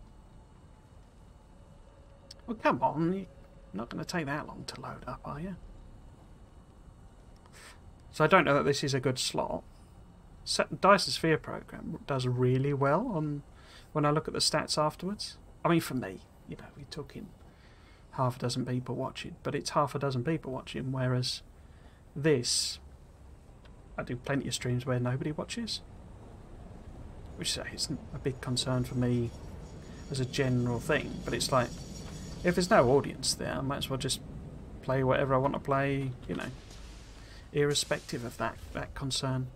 Well, come on. You're not going to take that long to load up, are you? So I don't know that this is a good slot. Dyson Sphere program does really well on when I look at the stats afterwards. I mean, for me, you know, we're talking half a dozen people watching, but it's half a dozen people watching, whereas this, I do plenty of streams where nobody watches, which isn't a big concern for me as a general thing, but it's like, if there's no audience there, I might as well just play whatever I want to play, you know, irrespective of that, that concern.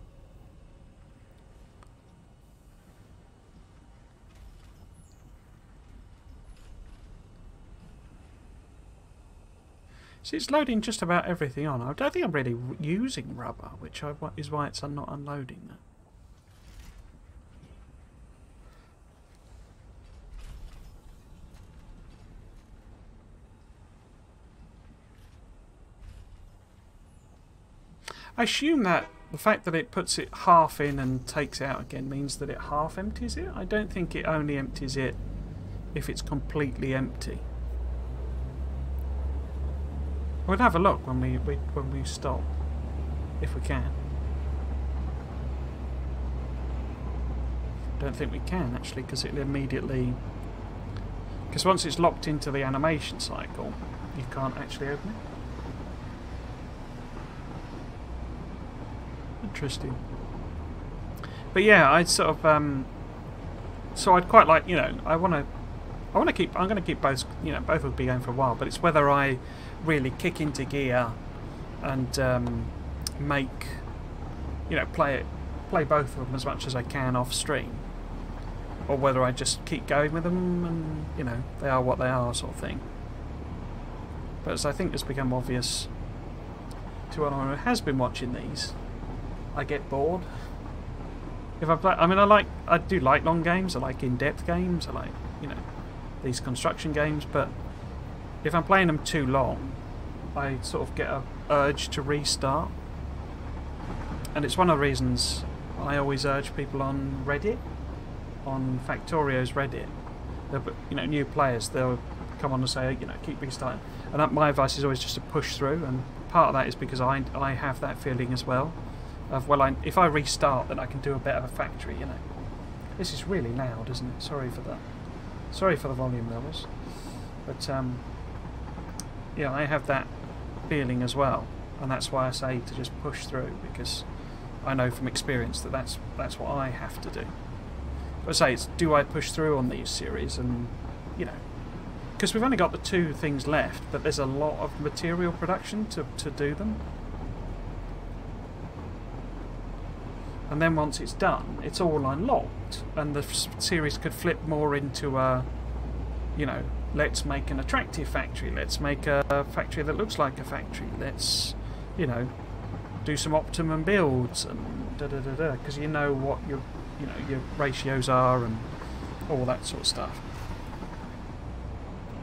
See, it's loading just about everything on. I don't think I'm really using rubber, which is why it's not unloading that. I assume that the fact that it puts it half in and takes out again means that it half empties it. I don't think it only empties it if it's completely empty. We'll have a look when we, we when we stop, if we can. Don't think we can actually, because it'll immediately. Because once it's locked into the animation cycle, you can't actually open it. Interesting. But yeah, I'd sort of um, so I'd quite like you know I want to I want to keep I'm going to keep both you know both will be going for a while, but it's whether I really kick into gear and um, make you know play it play both of them as much as I can off stream. Or whether I just keep going with them and you know they are what they are sort of thing. But as I think has become obvious to anyone who has been watching these I get bored. If I play I mean I like I do like long games I like in-depth games I like you know these construction games but if I'm playing them too long, I sort of get a urge to restart. And it's one of the reasons I always urge people on Reddit, on Factorio's Reddit, you know, new players, they'll come on and say, you know, keep restarting. And that, my advice is always just to push through, and part of that is because I, I have that feeling as well. Of, well, I, if I restart, then I can do a bit of a factory, you know. This is really loud, isn't it? Sorry for that. Sorry for the volume levels. But, um, yeah, I have that feeling as well, and that's why I say to just push through because I know from experience that that's that's what I have to do. But I say it's do I push through on these series, and you know, because we've only got the two things left, but there's a lot of material production to to do them. And then once it's done, it's all unlocked, and the series could flip more into a, you know, let's make an attractive factory, let's make a factory that looks like a factory, let's, you know, do some optimum builds and da da da da, because you know what your, you know, your ratios are and all that sort of stuff.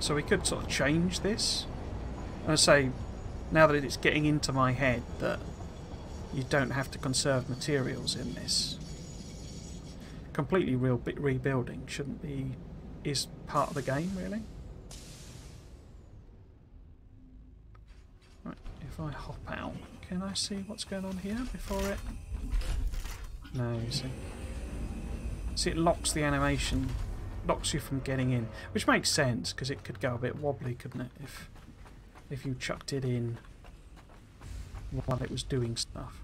So we could sort of change this. And I say, now that it's getting into my head that you don't have to conserve materials in this, completely real rebuilding shouldn't be is part of the game really. If I hop out, can I see what's going on here before it... No, you see. See, it locks the animation, locks you from getting in, which makes sense because it could go a bit wobbly, couldn't it, if, if you chucked it in while it was doing stuff.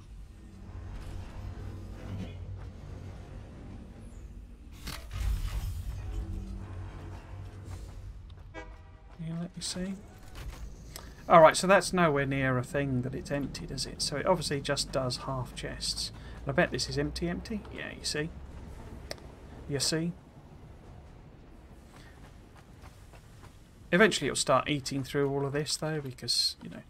Can you let me see? Alright, so that's nowhere near a thing that it's empty, does it? So it obviously just does half chests. And I bet this is empty, empty. Yeah, you see. You see? Eventually it'll start eating through all of this, though, because, you know...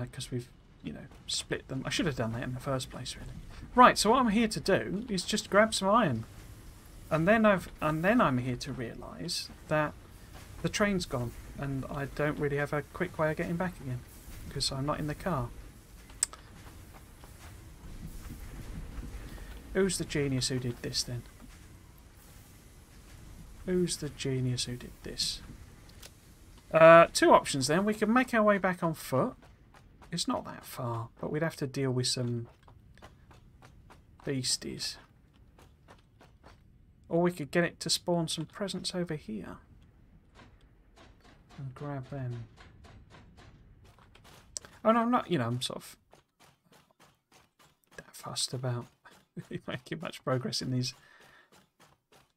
Because uh, we've, you know, split them. I should have done that in the first place, really. Right, so what I'm here to do is just grab some iron. And then I've and then I'm here to realise that the train's gone and I don't really have a quick way of getting back again because I'm not in the car. Who's the genius who did this then? Who's the genius who did this? Uh, two options then. We can make our way back on foot. It's not that far, but we'd have to deal with some beasties. Or we could get it to spawn some presents over here. And grab them. Oh no, I'm not, you know, I'm sort of that fussed about making much progress in these,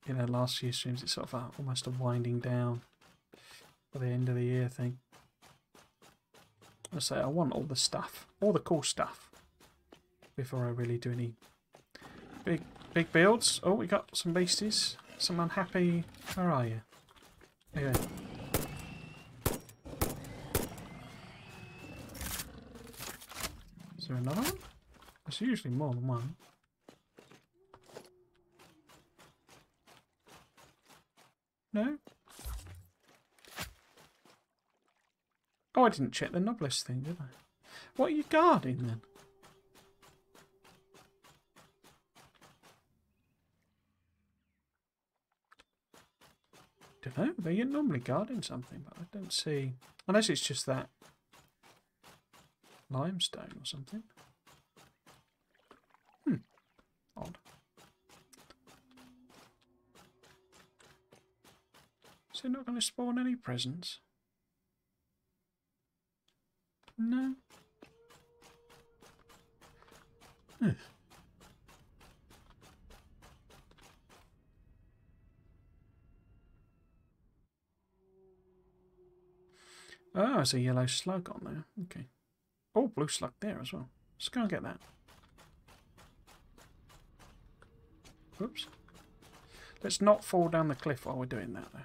you know, last few streams. It's sort of a, almost a winding down for the end of the year thing. I say I want all the stuff, all the cool stuff, before I really do any big Big builds. Oh, we got some beasties. Some unhappy... Where are you? Yeah. Is there another one? There's usually more than one. No? Oh, I didn't check the noblest thing, did I? What are you guarding then? don't know. They're normally guarding something, but I don't see... Unless it's just that limestone or something. Hmm. Odd. Is it not going to spawn any presents? No. Hmm. Oh, there's a yellow slug on there. Okay. Oh, blue slug there as well. Let's go and get that. Oops. Let's not fall down the cliff while we're doing that, though.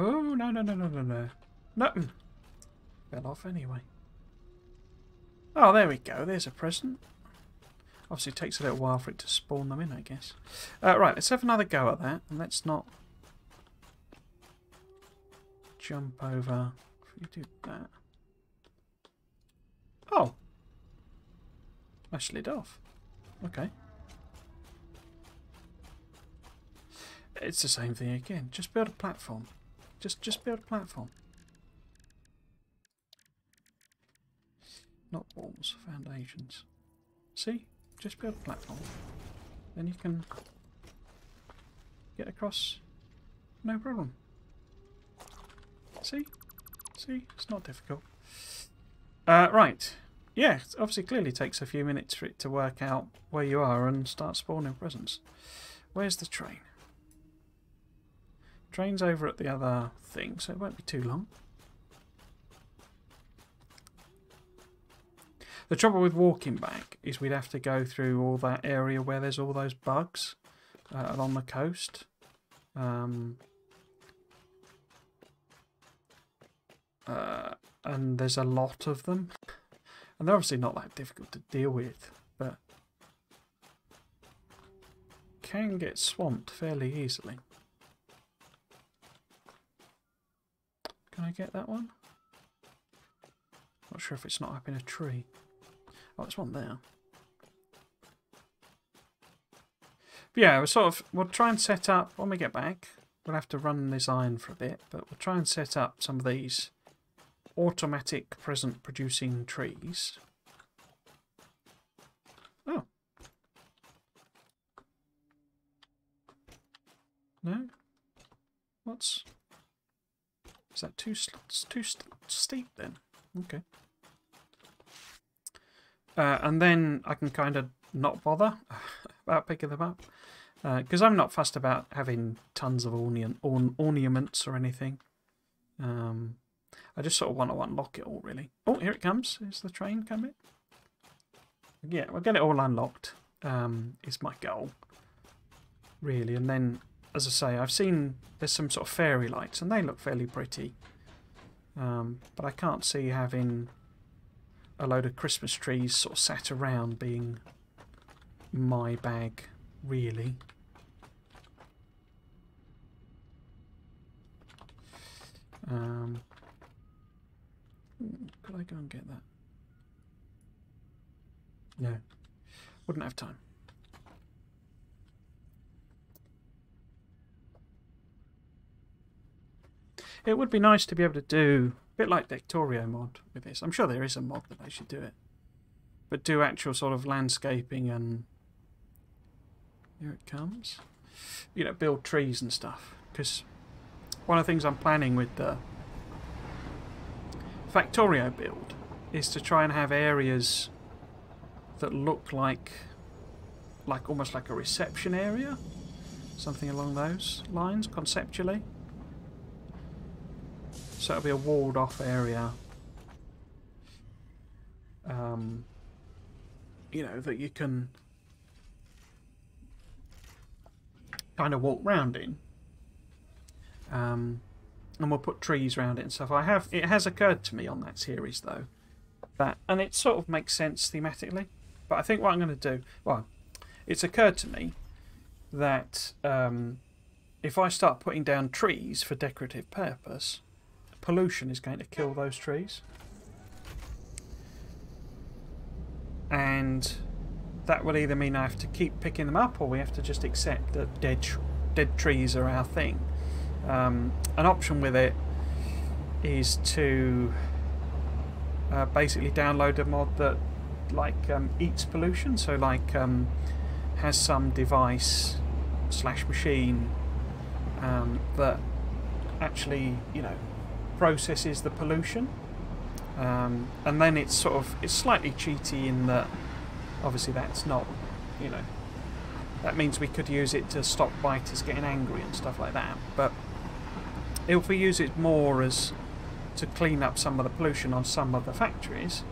Oh, no, no, no, no, no, no. Nothing. Fell off anyway. Oh, there we go. There's a present. Obviously, it takes a little while for it to spawn them in, I guess. Uh, right, let's have another go at that. And let's not jump over. If you do that. Oh. I slid off. Okay. It's the same thing again. Just build a platform. Just, just build a platform. Not walls, foundations. See? Just build a platform. Then you can get across no problem. See? See? It's not difficult. Uh, right. Yeah, obviously clearly takes a few minutes for it to work out where you are and start spawning presents. Where's the train? Train's over at the other thing, so it won't be too long. The trouble with walking back is we'd have to go through all that area where there's all those bugs uh, along the coast. Um, uh, and there's a lot of them. And they're obviously not that difficult to deal with, but can get swamped fairly easily. Can I get that one? Not sure if it's not up in a tree. Oh, there's one there. But yeah, we're sort of, we'll try and set up, when we get back, we'll have to run this iron for a bit, but we'll try and set up some of these automatic present producing trees. Oh. No? What's... Is that too, too steep then? Okay. Uh, and then I can kind of not bother about picking them up because uh, I'm not fussed about having tons of ornament, orn ornaments or anything. Um, I just sort of want to unlock it all, really. Oh, here it comes. Is the train coming? Yeah, we'll get it all unlocked. Um, is my goal, really. And then, as I say, I've seen there's some sort of fairy lights, and they look fairly pretty. Um, but I can't see having a load of Christmas trees sort of sat around being my bag, really. Um, could I go and get that? No, wouldn't have time. It would be nice to be able to do bit like Dectorio mod with this. I'm sure there is a mod that they should do it. But do actual sort of landscaping and here it comes. You know, build trees and stuff. Because one of the things I'm planning with the Factorio build is to try and have areas that look like like almost like a reception area something along those lines conceptually so it'll be a walled off area. Um, you know, that you can kind of walk round in. Um, and we'll put trees around it and stuff. I have it has occurred to me on that series though that and it sort of makes sense thematically. But I think what I'm going to do, well, it's occurred to me that um, if I start putting down trees for decorative purpose, pollution is going to kill those trees. And that will either mean I have to keep picking them up or we have to just accept that dead, dead trees are our thing. Um, an option with it is to uh, basically download a mod that like um, eats pollution, so like um, has some device slash machine um, that actually you know processes the pollution. Um, and then it's sort of it's slightly cheaty in that obviously that's not you know that means we could use it to stop biters getting angry and stuff like that but if we use it more as to clean up some of the pollution on some of the factories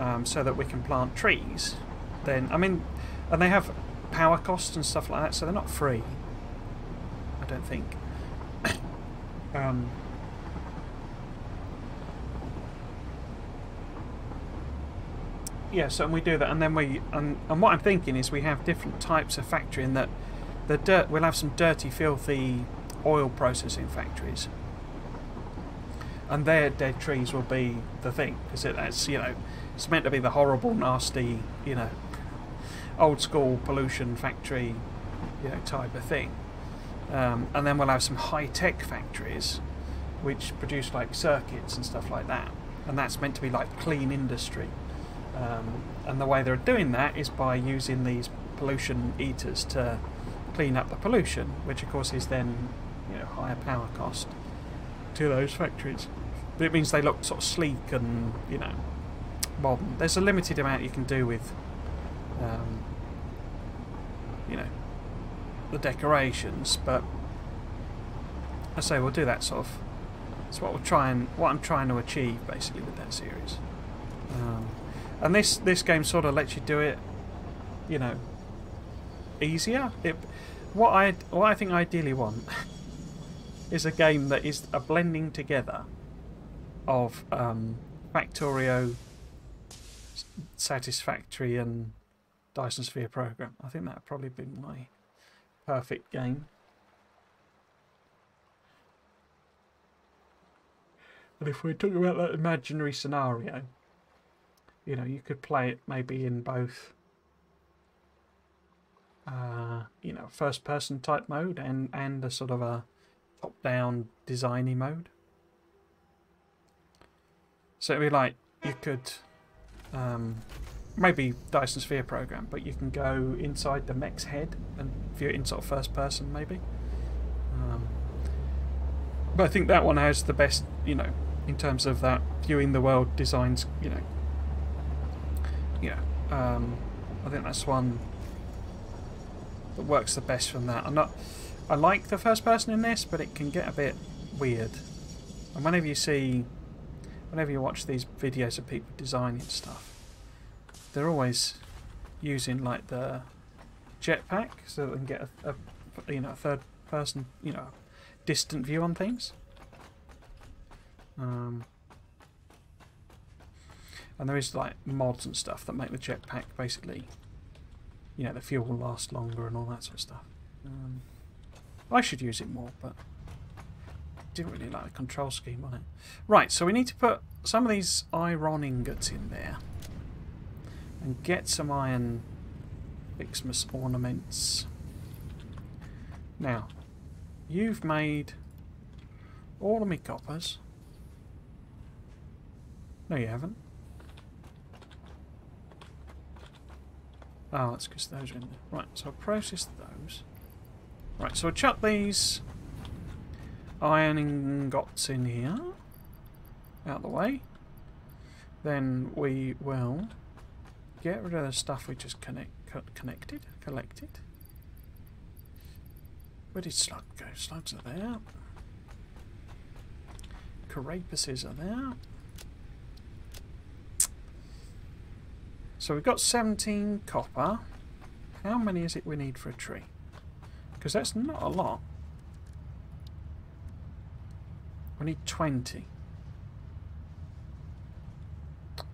um, so that we can plant trees then I mean and they have power costs and stuff like that so they're not free I don't think um, yeah, so we do that, and then we and, and what I'm thinking is we have different types of factory, in that the dirt we'll have some dirty, filthy oil processing factories, and their dead trees will be the thing because it, it's you know it's meant to be the horrible, nasty, you know, old school pollution factory, you know, type of thing. Um, and then we'll have some high tech factories which produce like circuits and stuff like that, and that's meant to be like clean industry. Um, and the way they're doing that is by using these pollution eaters to clean up the pollution, which of course is then you know higher power cost to those factories. But it means they look sort of sleek and you know modern. There's a limited amount you can do with um, you know the decorations, but I say we'll do that sort of. That's what we're trying. What I'm trying to achieve basically with that series. Um, and this this game sort of lets you do it, you know, easier. It, what I what I think I ideally want is a game that is a blending together of um, Factorio, Satisfactory, and Dyson Sphere program. I think that would probably be my perfect game. And if we talk about that imaginary scenario, you know, you could play it maybe in both, uh, you know, first person type mode and, and a sort of a top down designy mode. So it'd be like you could um, maybe Dyson Sphere program, but you can go inside the mech's head and view it in sort of first person maybe. Um, but I think that one has the best, you know, in terms of that viewing the world designs. You know, yeah. Um, I think that's one that works the best from that. I'm not. I like the first person in this, but it can get a bit weird. And whenever you see, whenever you watch these videos of people designing stuff, they're always using like the jetpack so they can get a, a you know a third person you know distant view on things. Um, and there is like mods and stuff that make the jetpack basically, you know, the fuel will last longer and all that sort of stuff. Um, I should use it more, but didn't really like the control scheme on it. Right, so we need to put some of these iron ingots in there and get some iron Xmas ornaments. Now, you've made all of my coppers. No, you haven't. Ah, oh, that's because those are in there. Right, so I'll process those. Right, so I'll chuck these iron ingots in here. Out the way. Then we will get rid of the stuff we just connect, connected, collected. Where did slug go? Slugs are there. Carapaces are there. So we've got 17 copper. How many is it we need for a tree? Because that's not a lot. We need 20.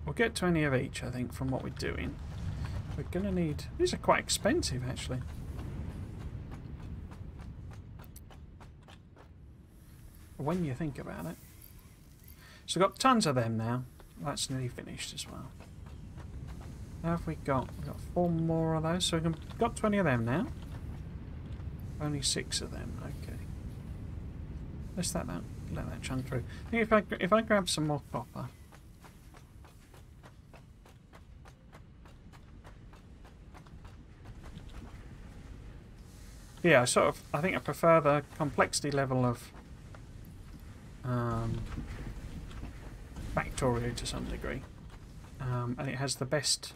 We'll get 20 of each, I think, from what we're doing. We're going to need... These are quite expensive, actually. When you think about it. So we've got tons of them now. That's nearly finished as well. Have we got? We've got four more of those, so we've got 20 of them now. Only six of them, okay. Let's let that, let that chunk through. I think if I, if I grab some more copper... Yeah, I sort of, I think I prefer the complexity level of um, Factorio to some degree. Um, and it has the best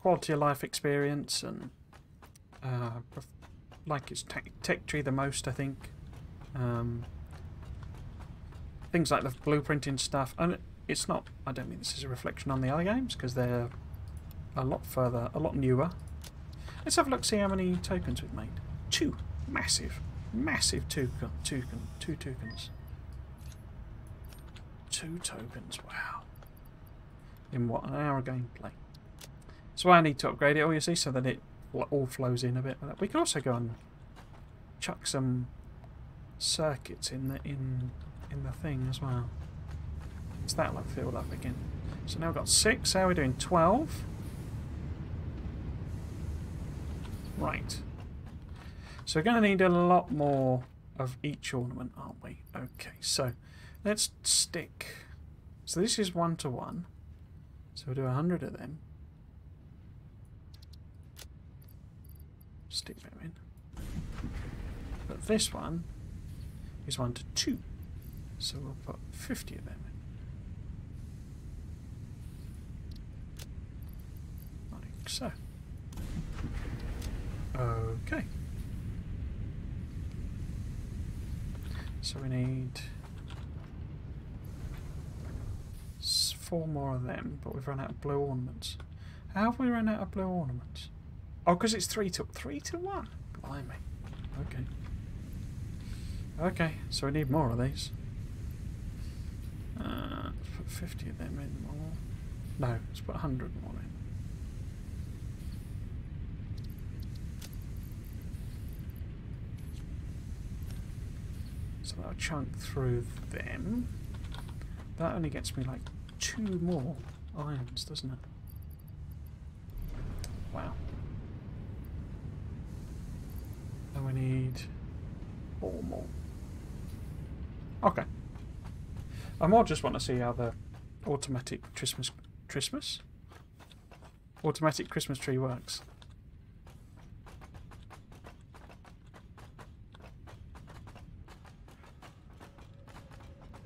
quality of life experience and uh, like its tech, tree the most, I think. Um, things like the blueprinting stuff, and it's not. I don't mean this is a reflection on the other games because they're a lot further, a lot newer. Let's have a look, see how many tokens we've made. Two, massive, massive two, two, two tokens. Two tokens. Wow. In what an hour gameplay. So I need to upgrade it, obviously, so that it all flows in a bit. We can also go and chuck some circuits in the in in the thing as well. It's that like filled up again. So now we've got six. How are we doing? Twelve. Right. So we're going to need a lot more of each ornament, aren't we? Okay, so let's stick. So this is one to one. So we'll do a hundred of them. Stick them in. But this one is one to two. So we'll put 50 of them in. Like so. Okay. So we need four more of them, but we've run out of blue ornaments. How have we run out of blue ornaments? Oh, because it's three to three to one. Blimey. Okay. Okay, so we need more of these. Uh, let's put 50 of them in more. No, let's put 100 more in. So that'll chunk through them. That only gets me like two more irons, doesn't it? Wow. We need four more. Okay. I more just want to see how the automatic Christmas Christmas automatic Christmas tree works.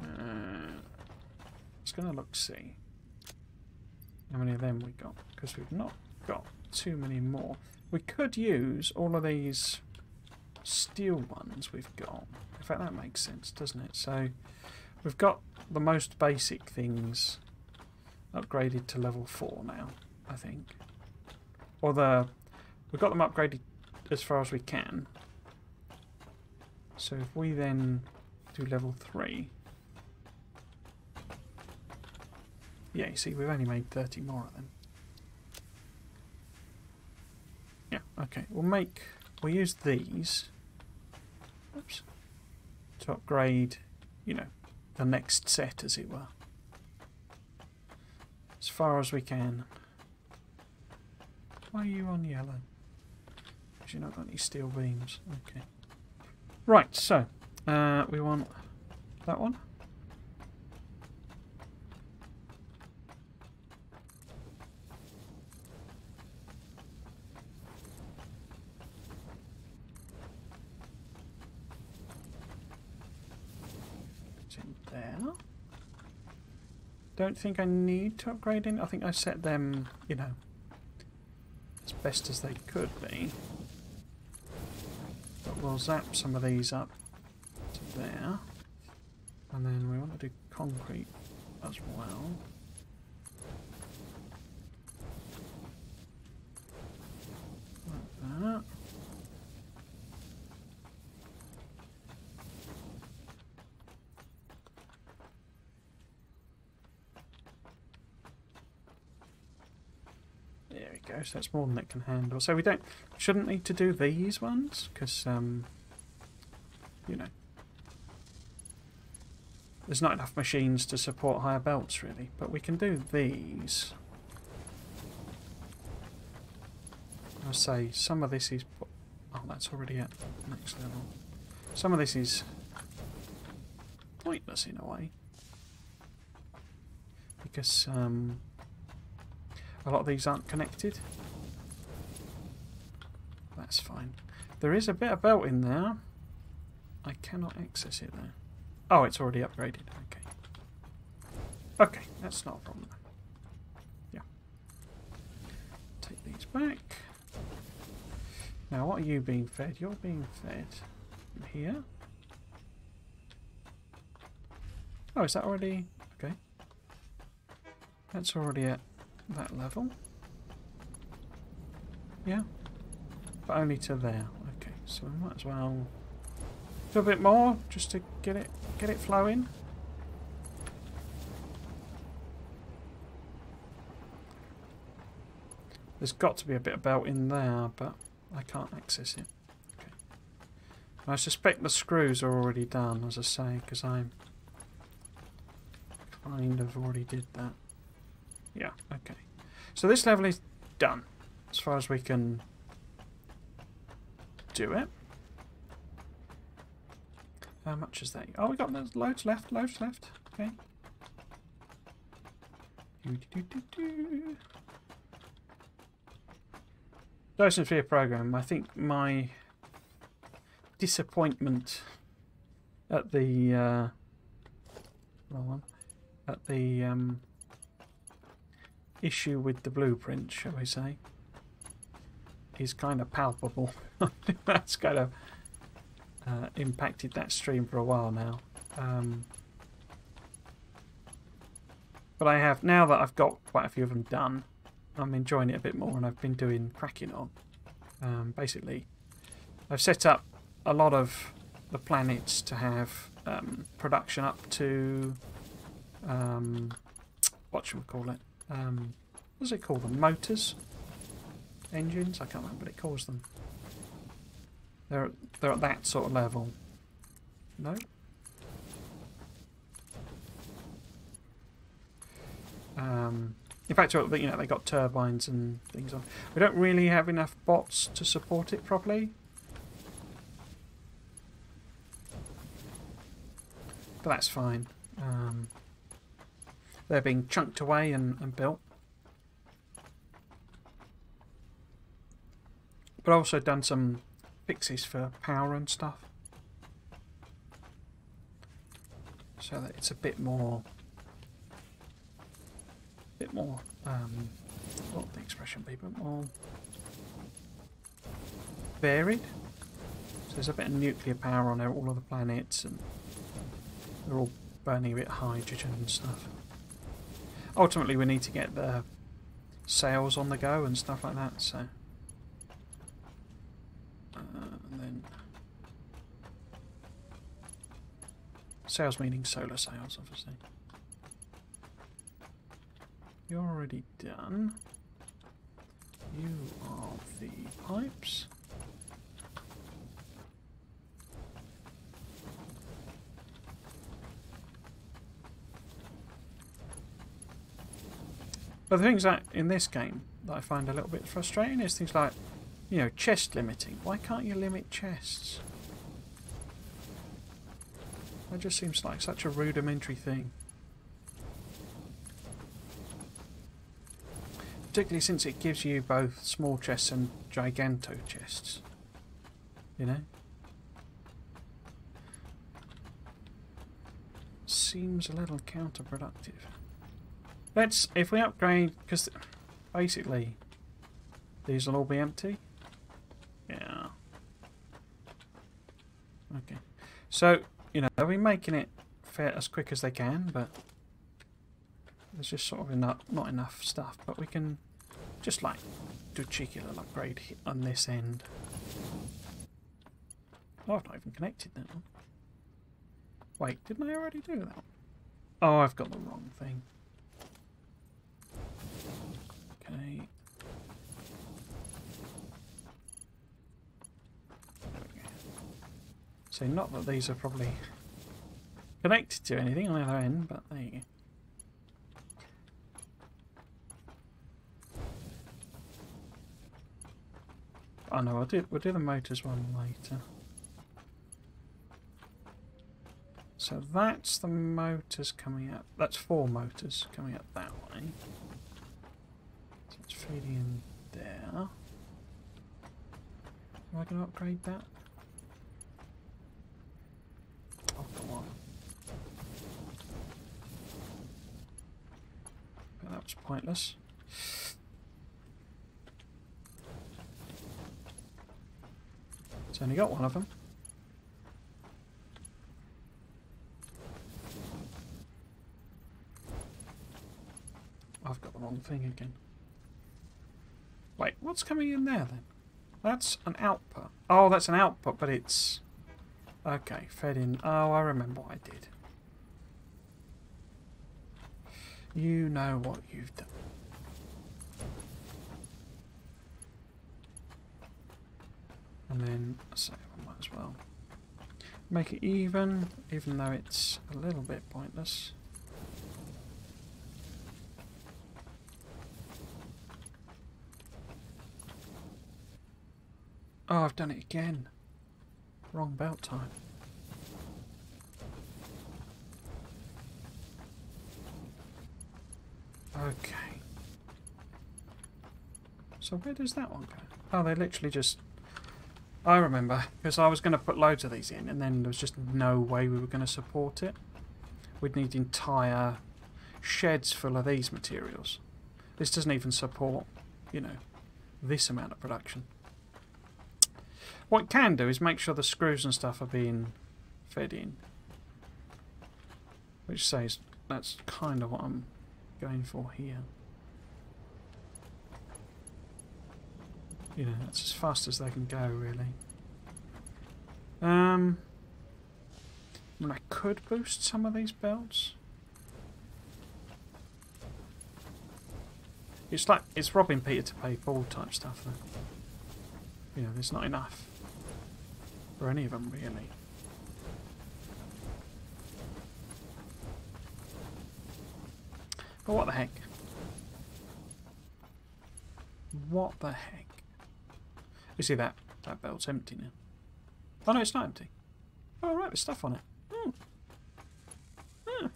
Uh, going to look see how many of them we got because we've not got too many more. We could use all of these steel ones we've got. In fact, that makes sense, doesn't it? So we've got the most basic things upgraded to level 4 now, I think. Or the... We've got them upgraded as far as we can. So if we then do level 3... Yeah, you see, we've only made 30 more of them. Yeah, okay. We'll make... We'll use these... Oops. To upgrade, you know, the next set, as it were. As far as we can. Why are you on yellow? Because you've not got any steel beams. Okay. Right, so, uh, we want that one. Don't think I need to upgrade in. I think I set them, you know, as best as they could be. But we'll zap some of these up to there. And then we want to do concrete as well. Like that. go, so that's more than it can handle. So we don't shouldn't need to do these ones, because, um, you know, there's not enough machines to support higher belts, really. But we can do these. I say, some of this is... Oh, that's already at next level. Some of this is pointless in a way. Because, um, a lot of these aren't connected. That's fine. There is a bit of belt in there. I cannot access it though. Oh, it's already upgraded. Okay. Okay, that's not a problem. Yeah. Take these back. Now, what are you being fed? You're being fed here. Oh, is that already... Okay. That's already at that level. Yeah. But only to there. Okay, so we might as well do a bit more just to get it get it flowing. There's got to be a bit of belt in there, but I can't access it. Okay. I suspect the screws are already done, as I say, because I kind of already did that. Yeah, okay. So this level is done, as far as we can do it. How much is that? Oh, we got loads left, loads left. Okay. Do, do, do, program. I think my disappointment at the uh, at the um, issue with the blueprint, shall we say, is kind of palpable. That's kind of uh, impacted that stream for a while now. Um, but I have, now that I've got quite a few of them done, I'm enjoying it a bit more and I've been doing cracking on. Um, basically, I've set up a lot of the planets to have um, production up to, um, what should we call it? Um, what does it call them? Motors? Engines? I can't remember what it calls them. They're, they're at that sort of level. No? Um, in fact, you know, they got turbines and things on. We don't really have enough bots to support it properly. But that's fine. Um, they're being chunked away and, and built. But I've also done some fixes for power and stuff. So that it's a bit more bit more, um, what the expression be, but more varied. So there's a bit of nuclear power on all of the planets, and they're all burning a bit of hydrogen and stuff. Ultimately, we need to get the sails on the go and stuff like that. So, uh, then sails meaning solar sails, obviously. You're already done. You are the pipes. But the things that in this game that I find a little bit frustrating is things like, you know, chest limiting. Why can't you limit chests? That just seems like such a rudimentary thing. Particularly since it gives you both small chests and giganto chests. You know? Seems a little counterproductive. Let's, if we upgrade, because basically these will all be empty. Yeah. Okay. So, you know, they'll be making it fit as quick as they can, but there's just sort of enough, not enough stuff. But we can just like do a cheeky little upgrade on this end. Oh, I've not even connected that one. Wait, didn't I already do that? Oh, I've got the wrong thing. Okay. So not that these are probably connected to anything on the other end, but there you go. Oh no, we'll do, we'll do the motors one later. So that's the motors coming up. That's four motors coming up that way. So in there. Am I going to upgrade that? Oh, come on. But that was pointless. It's only got one of them. I've got the wrong thing again. Wait, what's coming in there then? That's an output. Oh, that's an output, but it's... Okay, fed in. Oh, I remember what I did. You know what you've done. And then, so I might as well make it even, even though it's a little bit pointless. Oh, I've done it again. Wrong belt time. Okay. So where does that one go? Oh, they literally just... I remember, because I was going to put loads of these in, and then there was just no way we were going to support it. We'd need entire sheds full of these materials. This doesn't even support, you know, this amount of production. What it can do is make sure the screws and stuff are being fed in. Which says that's kind of what I'm going for here. You know, that's as fast as they can go, really. Um, I, mean, I could boost some of these belts. It's like, it's robbing Peter to pay Paul type stuff, though. You know, there's not enough for any of them, really. But what the heck? What the heck? You see that? That belt's empty now. Oh no, it's not empty. Oh right, there's stuff on it. Hmm. Hmm. But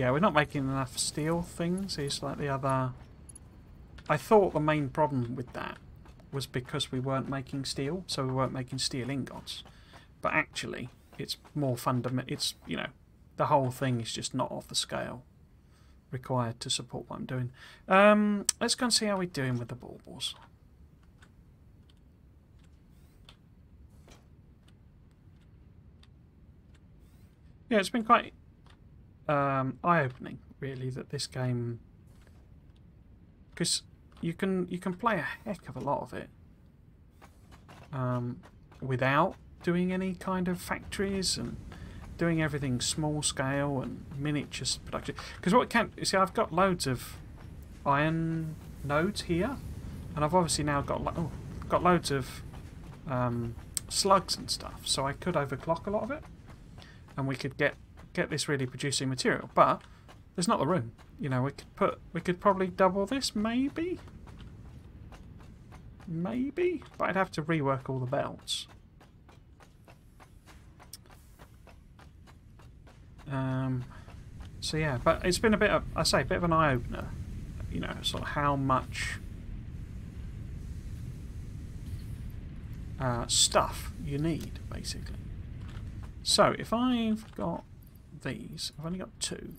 yeah, we're not making enough steel things. It's like the other I thought the main problem with that was because we weren't making steel, so we weren't making steel ingots. But actually, it's more fundamental. It's, you know, the whole thing is just not off the scale required to support what I'm doing. Um, let's go and see how we're doing with the baubles. Yeah, it's been quite um, eye-opening, really, that this game, because you can you can play a heck of a lot of it um, without doing any kind of factories and doing everything small scale and miniature production. Because what can you see, I've got loads of iron nodes here, and I've obviously now got lo oh, got loads of um, slugs and stuff, so I could overclock a lot of it, and we could get get this really producing material. But there's not the room. You know, we could put we could probably double this, maybe, maybe, but I'd have to rework all the belts. Um, so yeah, but it's been a bit of, I say, a bit of an eye-opener, you know, sort of how much uh, stuff you need, basically. So if I've got these, I've only got two.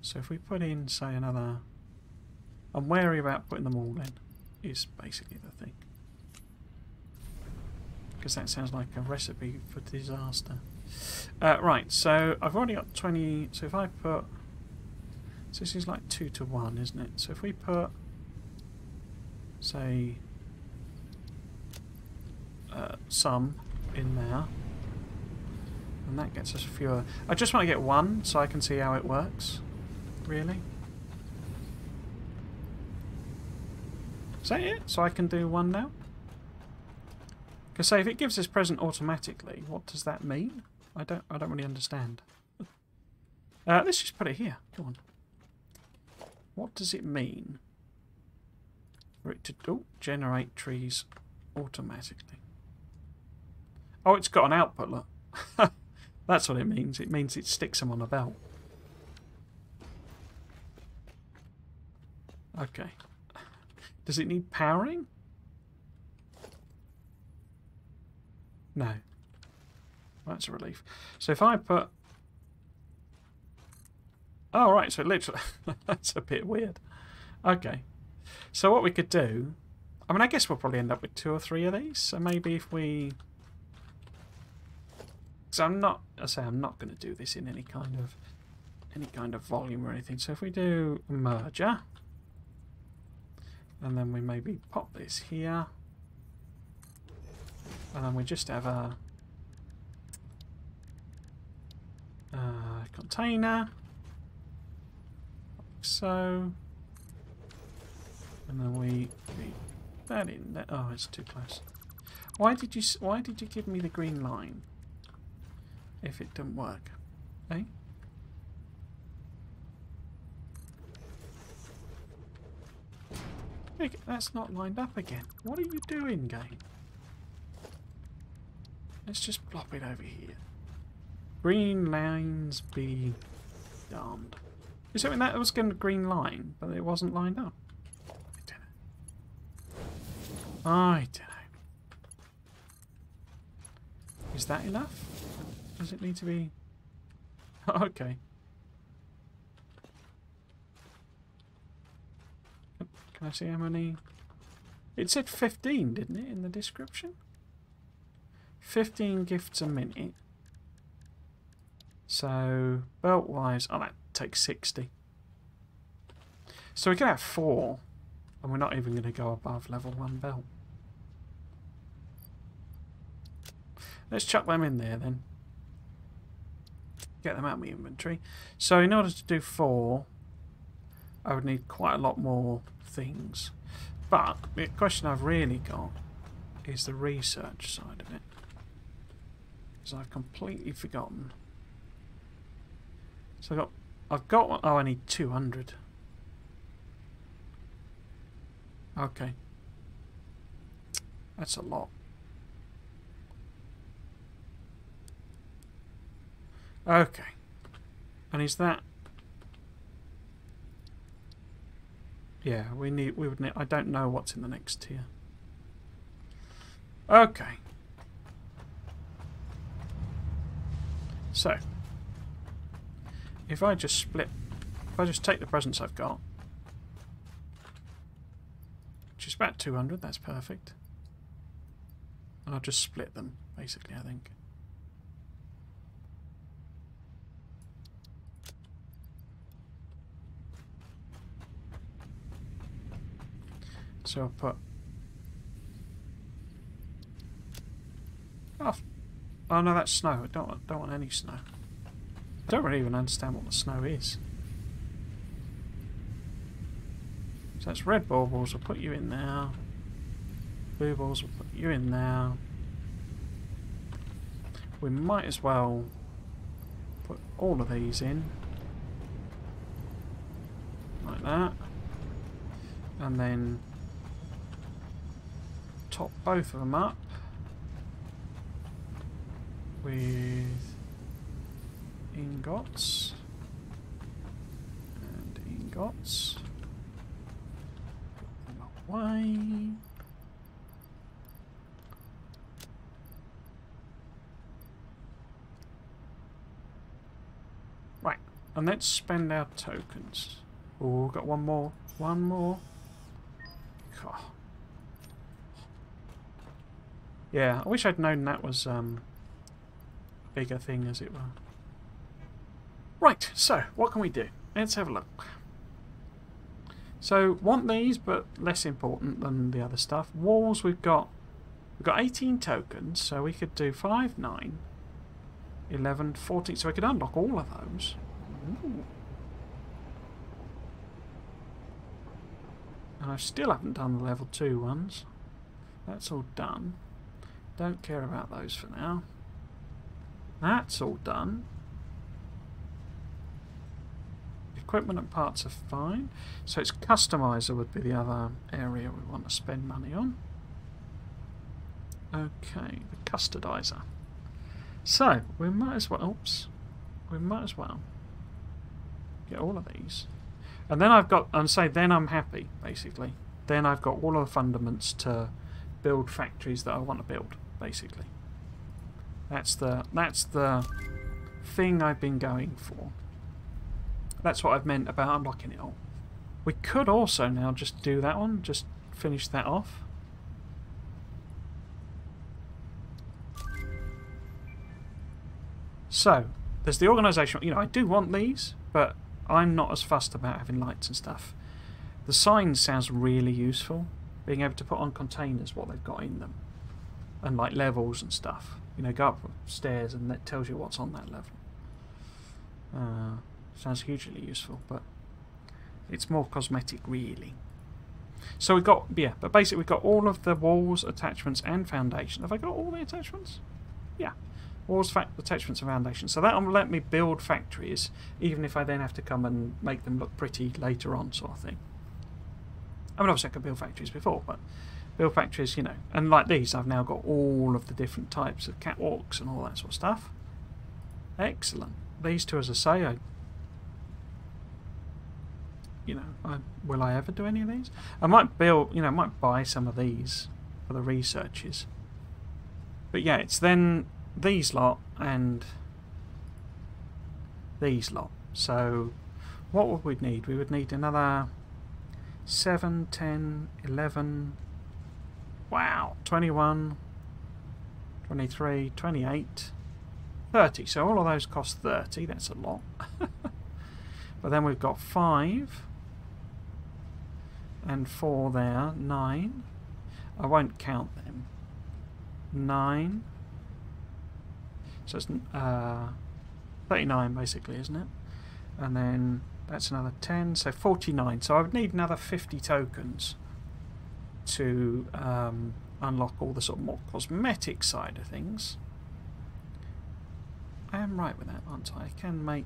So if we put in, say, another... I'm wary about putting them all in, is basically the thing. Because that sounds like a recipe for disaster. Uh, right, so I've already got 20, so if I put, so this is like 2 to 1, isn't it? So if we put, say, uh, some in there, and that gets us fewer. I just want to get one so I can see how it works, really. Is that it? So I can do one now? Because say if it gives us present automatically, what does that mean? I don't I don't really understand. Uh, let's just put it here. Come on. What does it mean for it to oh, generate trees automatically? Oh, it's got an output, look. That's what it means. It means it sticks them on a belt. Okay. Does it need powering? No. That's a relief. So if I put... Oh, right, so literally... that's a bit weird. Okay. So what we could do... I mean, I guess we'll probably end up with two or three of these. So maybe if we... So I'm not... I say I'm not going to do this in any kind of... Any kind of volume or anything. So if we do a merger... And then we maybe pop this here. And then we just have a... Uh, container. Like so. And then we feed that in there. Oh, it's too close. Why did you Why did you give me the green line? If it didn't work, eh? That's not lined up again. What are you doing, game? Let's just plop it over here. Green lines be darned. Is it that was going to green line, but it wasn't lined up? I don't know. I don't know. Is that enough? Does it need to be... okay. Can I see how many... It said 15, didn't it, in the description? 15 gifts a minute. So, belt-wise, oh, that takes 60. So we can have four, and we're not even going to go above level 1 belt. Let's chuck them in there then. Get them out of my inventory. So in order to do four, I would need quite a lot more things. But the question I've really got is the research side of it. Because I've completely forgotten so I've got, I've got one. Oh, I need 200. Okay. That's a lot. Okay. And is that... Yeah, we need. We would need. I don't know what's in the next tier. Okay. So, if I just split, if I just take the presents I've got, which is about 200, that's perfect. And I'll just split them, basically, I think. So I'll put... Oh, oh no, that's snow. I don't want, don't want any snow. I don't really even understand what the snow is. So that's red baubles. I'll put you in there. Blue balls. We'll put you in there. We might as well put all of these in. Like that. And then top both of them up with ingots and ingots. Put them away. Right, and let's spend our tokens. Oh, got one more. One more. God. Yeah, I wish I'd known that was um, a bigger thing, as it were. Right, so, what can we do? Let's have a look. So, want these, but less important than the other stuff. Walls, we've got we've got 18 tokens, so we could do 5, 9, 11, 14. So we could unlock all of those. Ooh. And I still haven't done the level 2 ones. That's all done. Don't care about those for now. That's all done. Equipment and parts are fine. So it's customizer would be the other area we want to spend money on. Okay, the custardizer. So we might as well. Oops, we might as well get all of these, and then I've got. And say then I'm happy basically. Then I've got all of the fundaments to build factories that I want to build basically. That's the that's the thing I've been going for. That's what I've meant about unlocking it all. We could also now just do that one, just finish that off. So, there's the organisation. You know, I do want these, but I'm not as fussed about having lights and stuff. The signs sounds really useful. Being able to put on containers what they've got in them and like levels and stuff. You know, go upstairs and that tells you what's on that level. Uh, sounds hugely useful, but it's more cosmetic, really. So we've got, yeah, but basically we've got all of the walls, attachments, and foundation. Have I got all the attachments? Yeah. Walls, attachments, and foundations. So that'll let me build factories, even if I then have to come and make them look pretty later on, sort of thing. I mean, obviously I could build factories before, but build factories, you know. And like these, I've now got all of the different types of catwalks and all that sort of stuff. Excellent. These two, as I say, I, you know, I, will I ever do any of these? I might build, you know, I might buy some of these for the researches. But yeah, it's then these lot and these lot. So what would we need? We would need another 7, 10, 11, Wow, 21, 23, 28, 30. So all of those cost 30. That's a lot. but then we've got 5 and 4 there. 9. I won't count them. 9. So it's uh, 39 basically, isn't it? And then that's another 10. So 49. So I would need another 50 tokens to um, unlock all the sort of more cosmetic side of things. I am right with that, aren't I? I can make...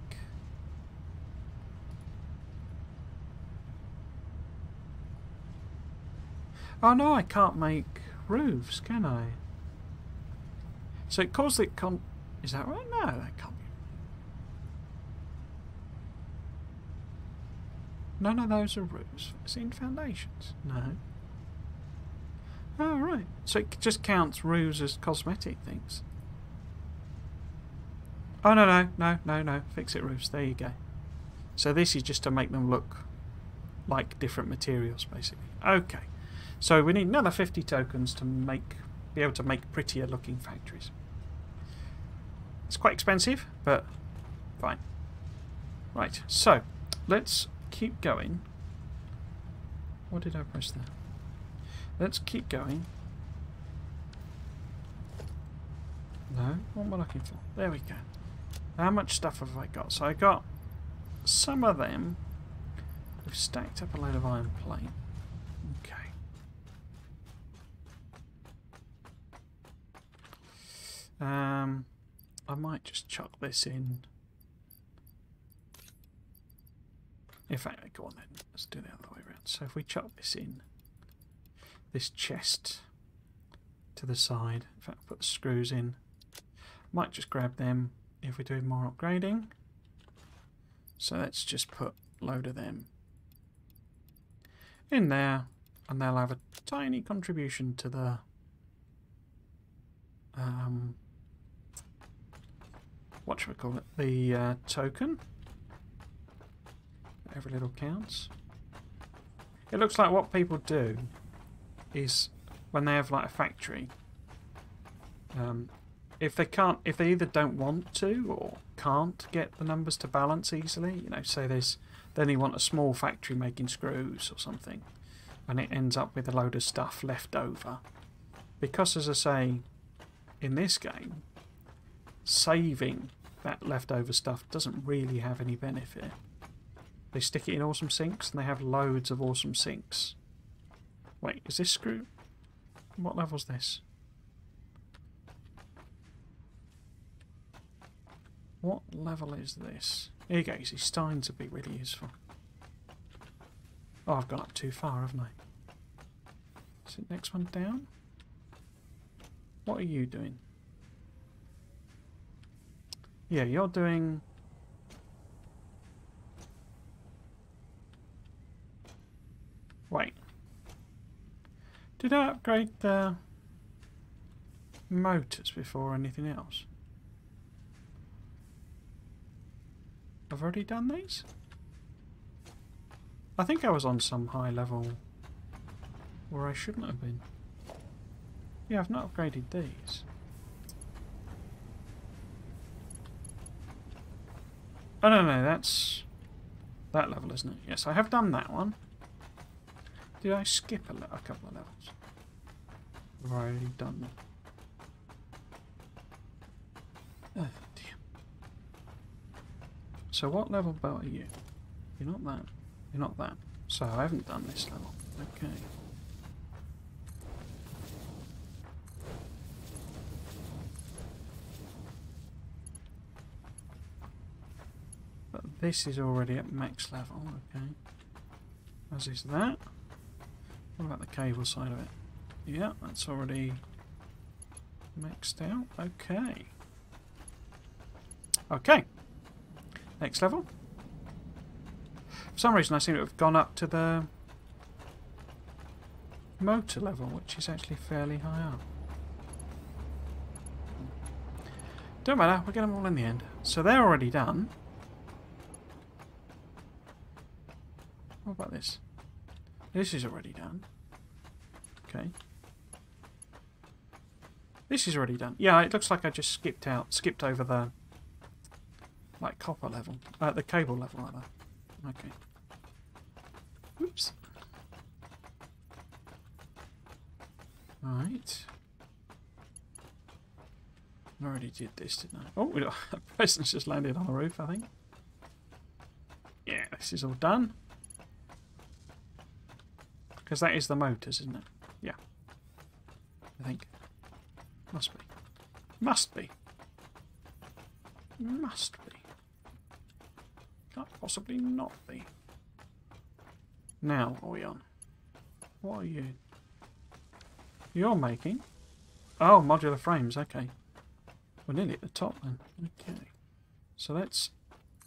Oh no, I can't make roofs, can I? So it caused it con... Is that right? No, that can't be. none of those are roofs. It's in foundations. No. Oh, right. So it just counts roofs as cosmetic things. Oh, no, no, no, no, no. Fix it roofs. There you go. So this is just to make them look like different materials, basically. Okay. So we need another 50 tokens to make be able to make prettier looking factories. It's quite expensive, but fine. Right, so let's keep going. What did I press there? Let's keep going. No, what am I looking for? There we go. How much stuff have I got? So I got some of them. We've stacked up a load of iron plate. Okay. Um, I might just chuck this in. In fact, go on then. Let's do the other way around. So if we chuck this in, this chest to the side. In fact, put the screws in. Might just grab them if we're doing more upgrading. So let's just put a load of them in there and they'll have a tiny contribution to the um, what should we call it? The uh, token. Every little counts. It looks like what people do is when they have like a factory, um, if they can't, if they either don't want to or can't get the numbers to balance easily, you know, say there's, then you want a small factory making screws or something, and it ends up with a load of stuff left over. Because, as I say, in this game, saving that leftover stuff doesn't really have any benefit. They stick it in awesome sinks and they have loads of awesome sinks. Wait, is this screw? What level's this? What level is this? Here you go, you see, starting to be really useful. Oh, I've gone up too far, haven't I? Is it next one down? What are you doing? Yeah, you're doing... Wait. Did I upgrade the motors before anything else? I've already done these? I think I was on some high level where I shouldn't have been. Yeah, I've not upgraded these. Oh, no, no, that's that level, isn't it? Yes, I have done that one. Did I skip a, a couple of levels? Have I already done them? Oh. So what level belt are you? You're not that. You're not that. So I haven't done this level. Okay. But this is already at max level, okay. As is that. What about the cable side of it? Yeah, that's already maxed out. Okay. Okay. Next level. For some reason I seem to have gone up to the motor level, which is actually fairly high up. Don't matter, we'll get them all in the end. So they're already done. What about this? This is already done. Okay. This is already done. Yeah, it looks like I just skipped out, skipped over the like copper level, uh, the cable level rather. Okay. Oops. All right. I already did this, didn't I? Oh, we got, a person's just landed on the roof, I think. Yeah, this is all done. Because that is the motors, isn't it? Yeah. I think. Must be. Must be. Must be. Can't possibly not be. Now, what are we on? What are you? You're making? Oh, modular frames, okay. We're nearly at the top then. Okay. So let's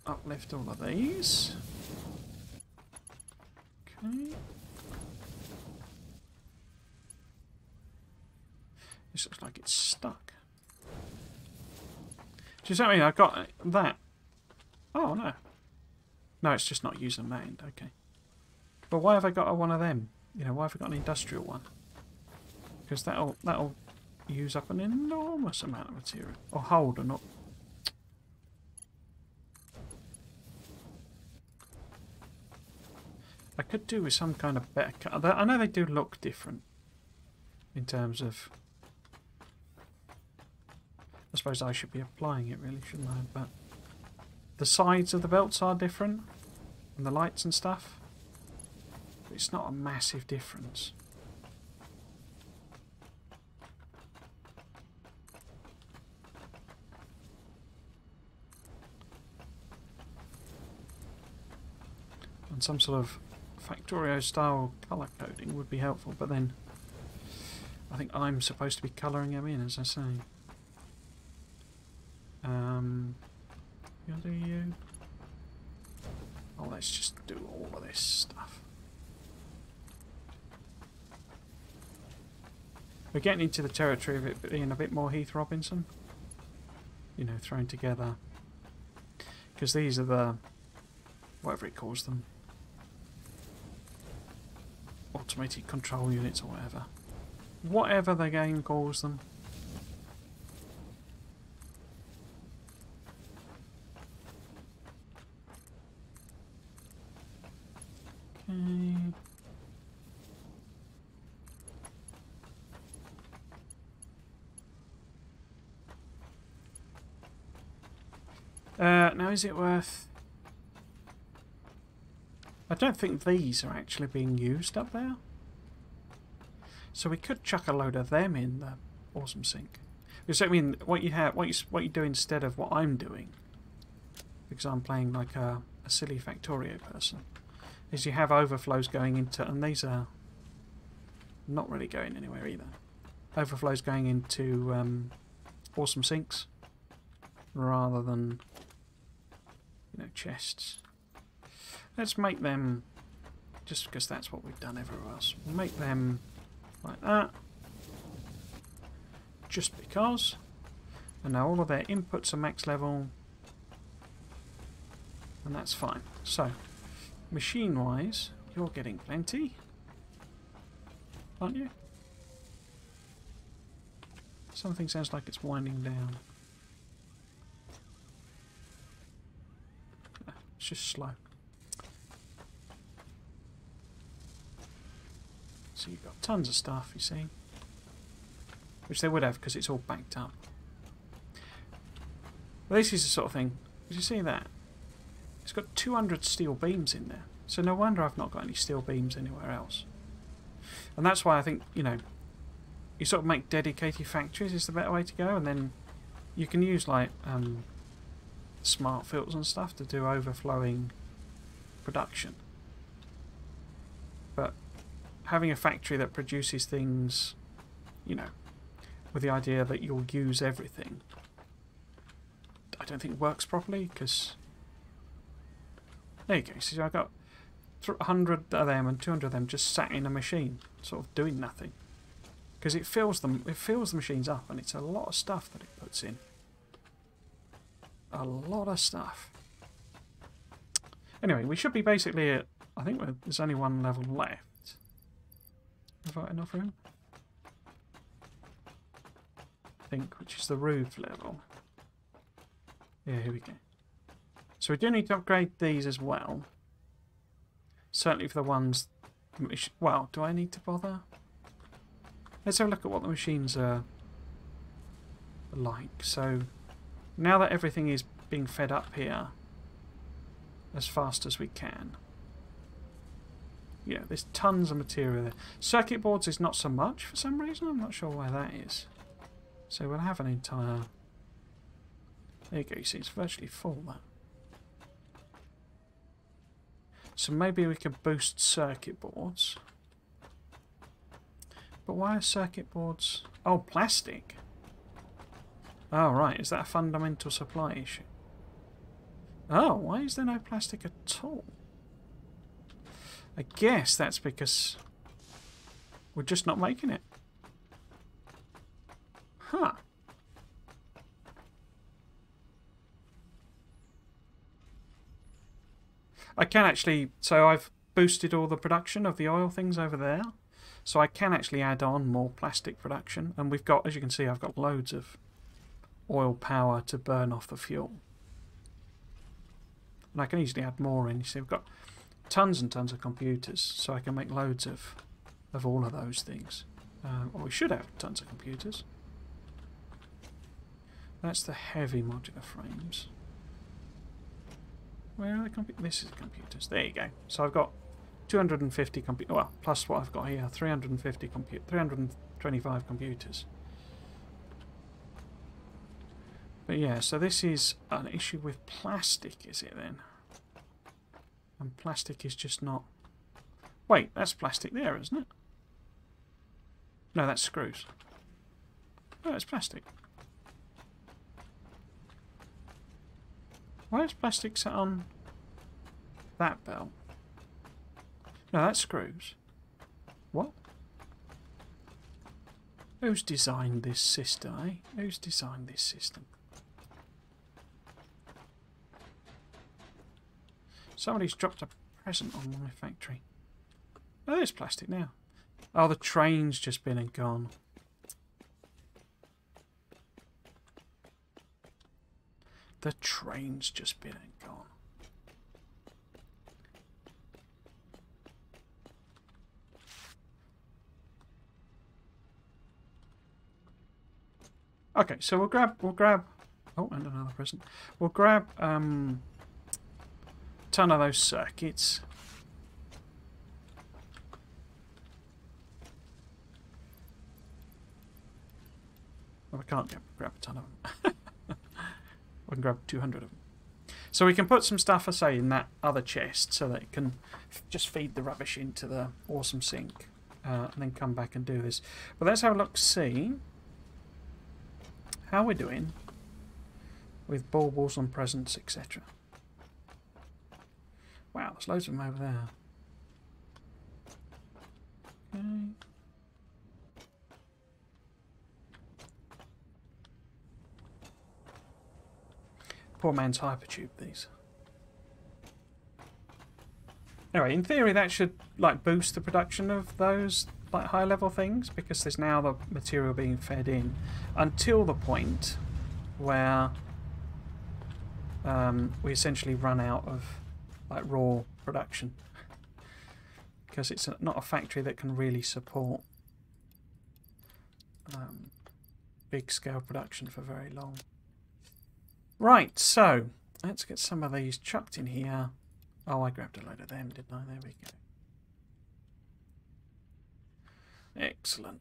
uplift all of these. Okay. This looks like it's stuck. Does that mean I got that? Oh, no. No, it's just not user mained. Okay. But why have I got a one of them? You know, why have I got an industrial one? Because that'll, that'll use up an enormous amount of material. Or hold, or not. I could do with some kind of better. I know they do look different in terms of. I suppose I should be applying it, really, shouldn't I? But the sides of the belts are different, and the lights and stuff. But it's not a massive difference. And some sort of Factorio style colour coding would be helpful, but then I think I'm supposed to be colouring them in, as I say. Um, you do you? Oh, let's just do all of this stuff. We're getting into the territory of it being a bit more Heath Robinson. You know, thrown together. Because these are the, whatever it calls them, automated control units or whatever. Whatever the game calls them. Okay. Now is it worth... I don't think these are actually being used up there. So we could chuck a load of them in the awesome sink. Because I mean, what you have, what you what you do instead of what I'm doing, because I'm playing like a, a silly Factorio person, is you have overflows going into, and these are not really going anywhere either. Overflows going into um, awesome sinks rather than you know chests. Let's make them, just because that's what we've done everywhere else, make them like that. Just because. And now all of their inputs are max level. And that's fine. So, machine-wise, you're getting plenty. Aren't you? Something sounds like it's winding down. It's just slow. So you've got tons of stuff, you see. Which they would have because it's all backed up. But this is the sort of thing. Did you see that? It's got 200 steel beams in there. So no wonder I've not got any steel beams anywhere else. And that's why I think, you know, you sort of make dedicated factories is the better way to go. And then you can use like um, smart filters and stuff to do overflowing production. But having a factory that produces things, you know, with the idea that you'll use everything, I don't think works properly because there you go. See, I got 100 of them and 200 of them just sat in a machine, sort of doing nothing. Because it fills them, it fills the machines up, and it's a lot of stuff that it puts in. A lot of stuff. Anyway, we should be basically at. I think there's only one level left. Have I enough room? I think, which is the roof level. Yeah, here we go. So we do need to upgrade these as well. Certainly for the ones... Well, do I need to bother? Let's have a look at what the machines are like. So, now that everything is being fed up here as fast as we can, yeah, there's tons of material there. Circuit boards is not so much for some reason. I'm not sure why that is. So we'll have an entire... There you go, you see it's virtually full there. So maybe we could boost circuit boards. But why are circuit boards... Oh, plastic. Oh, right. Is that a fundamental supply issue? Oh, why is there no plastic at all? I guess that's because we're just not making it. Huh. I can actually, so I've boosted all the production of the oil things over there. So I can actually add on more plastic production. And we've got, as you can see, I've got loads of oil power to burn off the fuel. And I can easily add more in. You see, we've got tons and tons of computers, so I can make loads of, of all of those things. Um, or we should have tons of computers. That's the heavy modular frames. Where are the computers? This is computers. There you go. So I've got 250 computers. Well, plus what I've got here, 350 compute, 325 computers. But yeah, so this is an issue with plastic, is it then? And plastic is just not... Wait, that's plastic there, isn't it? No, that's screws. No, it's plastic. Why is plastic set on that belt? No, that's screws. What? Who's designed this system, eh? Who's designed this system? Somebody's dropped a present on my factory. Oh, there's plastic now. Oh, the train's just been and gone. The train's just been and gone. Okay, so we'll grab, we'll grab, oh, and another present. We'll grab um, ton of those circuits. Well, I can't grab, a ton of them. I can grab 200 of them. So we can put some stuff, I say, in that other chest so that it can just feed the rubbish into the awesome sink uh, and then come back and do this. But let's have a look, see how we're doing with baubles and presents, etc. Wow, there's loads of them over there. Okay. Poor man's hypertube, these. Anyway, in theory that should like boost the production of those like high level things because there's now the material being fed in until the point where um, we essentially run out of like raw production because it's not a factory that can really support um, big scale production for very long. Right, so let's get some of these chucked in here. Oh, I grabbed a load of them, didn't I? There we go. Excellent.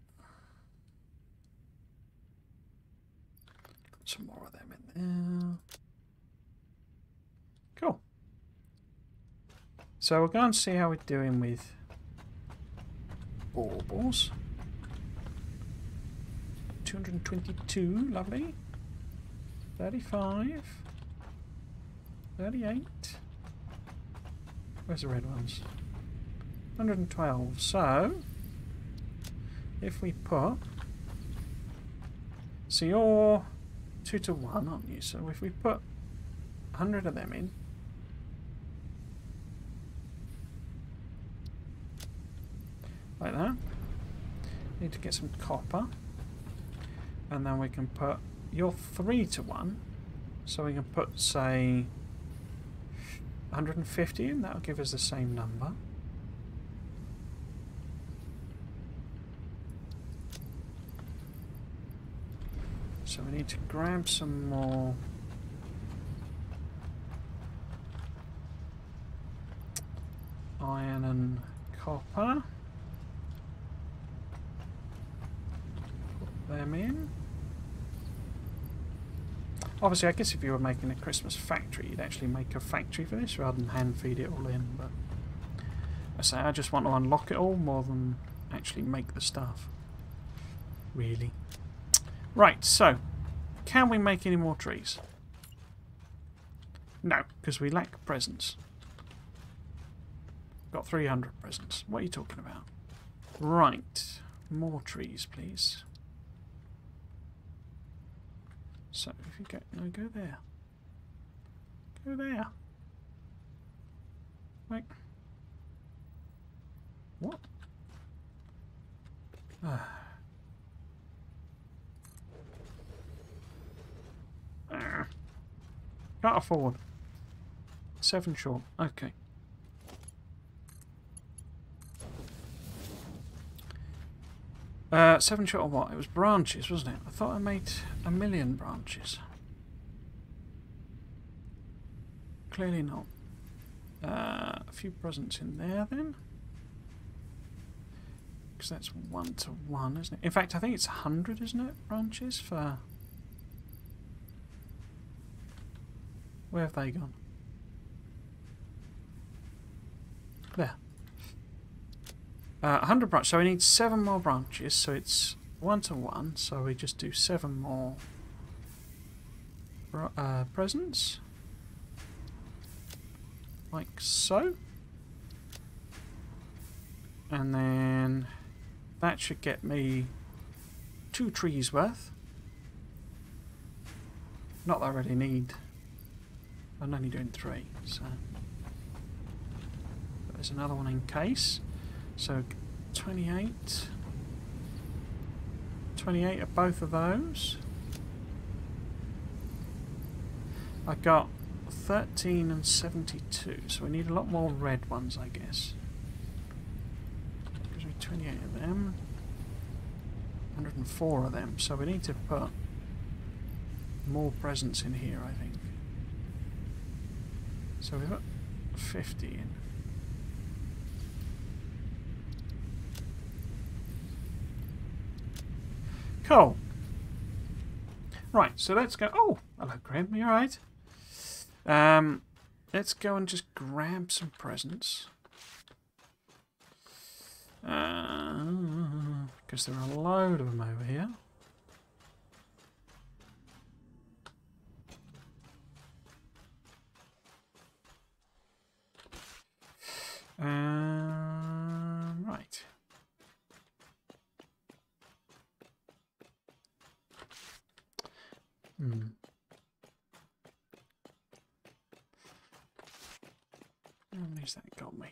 Some more of them in there. Cool. So we'll go and see how we're doing with baubles. 222, lovely. 35. 38. Where's the red ones? 112. So, if we put... So you're 2 to 1, aren't you? So if we put 100 of them in... Like that. Need to get some copper. And then we can put you're 3 to 1. So we can put, say, 150 and that'll give us the same number. So we need to grab some more iron and copper. Them in. Obviously, I guess if you were making a Christmas factory, you'd actually make a factory for this rather than hand feed it all in. But I say I just want to unlock it all more than actually make the stuff. Really. Right, so can we make any more trees? No, because we lack presents. got 300 presents. What are you talking about? Right. More trees, please. So, if you go... No, go there. Go there. Wait. What? Ah. Ah. Can't afford. Seven short. Okay. Uh, seven shot or what? It was branches, wasn't it? I thought I made a million branches. Clearly not. Uh, a few presents in there then. Because that's one to one, isn't it? In fact, I think it's 100, isn't it? Branches for... Where have they gone? There. Uh, 100 branches. So we need seven more branches. So it's one to one. So we just do seven more uh, presents. Like so. And then that should get me two trees worth. Not that I really need. I'm only doing three, so. There's another one in case. So 28. 28 of both of those. I've got 13 and 72, so we need a lot more red ones, I guess. Gives me 28 of them. 104 of them, so we need to put more presents in here, I think. So we've got 50 in. Cool. Right, so let's go. Oh, hello, Graham. You alright? Um, let's go and just grab some presents. Because uh, there are a load of them over here. Um, right. Hmm. How that got me?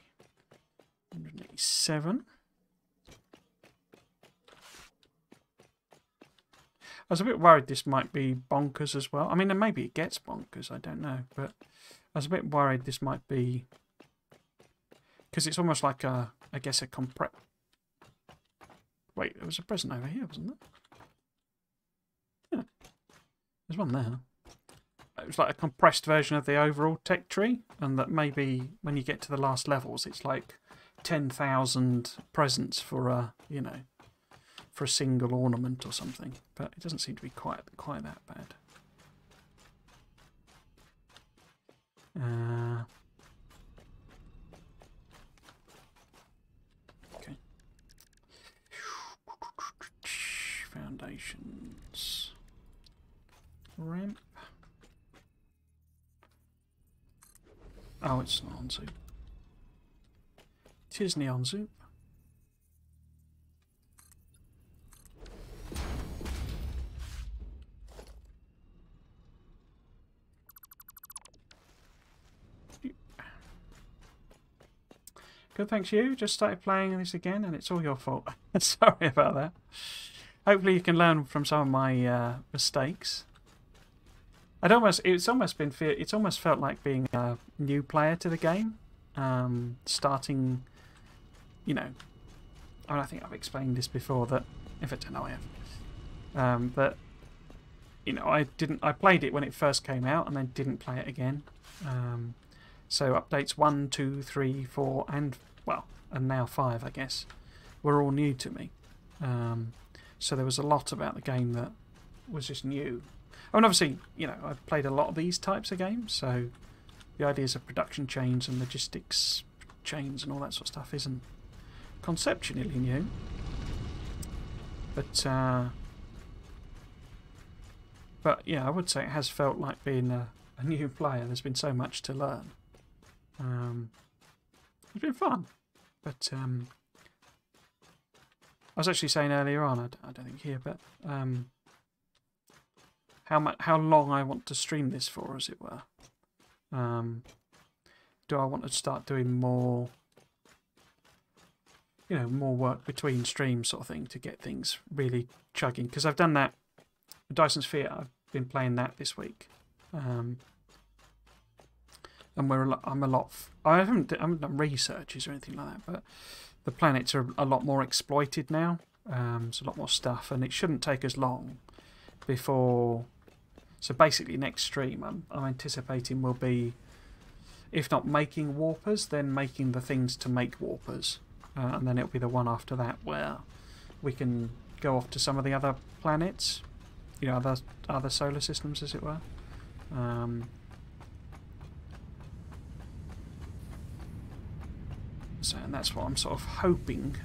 187. I was a bit worried this might be bonkers as well. I mean, maybe it gets bonkers, I don't know. But I was a bit worried this might be because it's almost like a, I guess a compress. Wait, there was a present over here, wasn't there? There's one there. It was like a compressed version of the overall tech tree, and that maybe when you get to the last levels, it's like 10,000 presents for a, you know, for a single ornament or something. But it doesn't seem to be quite quite that bad. Uh, foundations. Ramp. Oh, it's not on Zoop. It is neon Zoop. Good, thanks you. Just started playing this again and it's all your fault. Sorry about that. Hopefully you can learn from some of my uh, mistakes. I'd almost, it's almost been, it's almost felt like being a new player to the game. Um, starting, you know, I, mean, I think I've explained this before that, if I don't know I have, um, that, you know, I didn't, I played it when it first came out and then didn't play it again. Um, so updates 1, 2, 3, 4 and, well, and now 5 I guess, were all new to me. Um, so there was a lot about the game that was just new. Oh, and obviously, you know, I've played a lot of these types of games, so the ideas of production chains and logistics chains and all that sort of stuff isn't conceptually new. But, uh, but yeah, I would say it has felt like being a, a new player. There's been so much to learn. Um, It's been fun. But um, I was actually saying earlier on, I, I don't think here, but um, how much, how long I want to stream this for, as it were. Um, do I want to start doing more, you know, more work between streams, sort of thing, to get things really chugging? Because I've done that. Dyson Sphere, I've been playing that this week. Um, and we're a lot, I'm a lot. I haven't, I haven't done researches or anything like that, but the planets are a lot more exploited now. Um, there's a lot more stuff, and it shouldn't take as long before. So basically, next stream I'm, I'm anticipating will be, if not making warpers, then making the things to make warpers, uh, and then it'll be the one after that where we can go off to some of the other planets, you know, other other solar systems, as it were. Um, So, and that's what I'm sort of hoping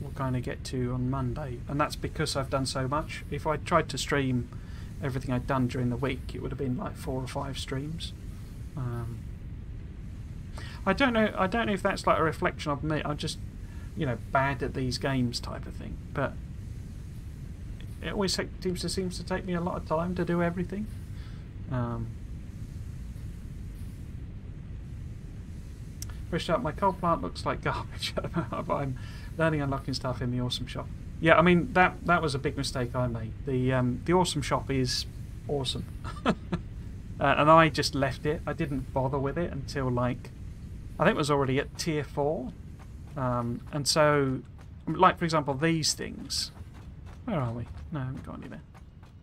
we'll kind of get to on Monday. And that's because I've done so much. If I tried to stream everything I'd done during the week, it would have been like four or five streams. Um, I don't know. I don't know if that's like a reflection of me. I'm just, you know, bad at these games type of thing. But it always seems to seems to take me a lot of time to do everything. Um, up, my coal plant looks like garbage I'm learning unlocking stuff in the awesome shop. Yeah, I mean that that was a big mistake I made. The um, the awesome shop is awesome, uh, and I just left it. I didn't bother with it until like I think it was already at tier four, um, and so like for example these things. Where are we? No, I haven't got any there.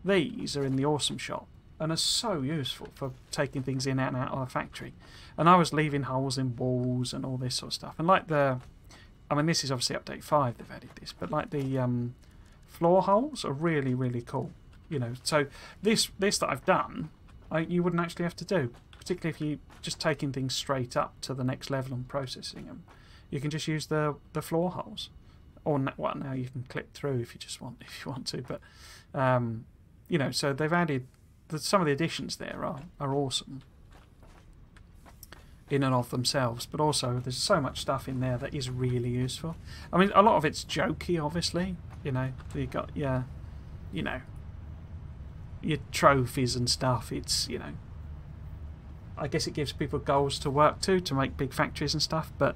These are in the awesome shop and are so useful for taking things in and out of the factory. And I was leaving holes in walls and all this sort of stuff. And like the, I mean, this is obviously update five. They've added this, but like the um, floor holes are really really cool. You know, so this this that I've done, I, you wouldn't actually have to do, particularly if you just taking things straight up to the next level and processing them. You can just use the the floor holes, or well now you can click through if you just want if you want to. But um, you know, so they've added the, some of the additions there are are awesome in and of themselves, but also there's so much stuff in there that is really useful. I mean, a lot of it's jokey, obviously. You know, you got yeah, you know, your trophies and stuff. It's you know, I guess it gives people goals to work to to make big factories and stuff, but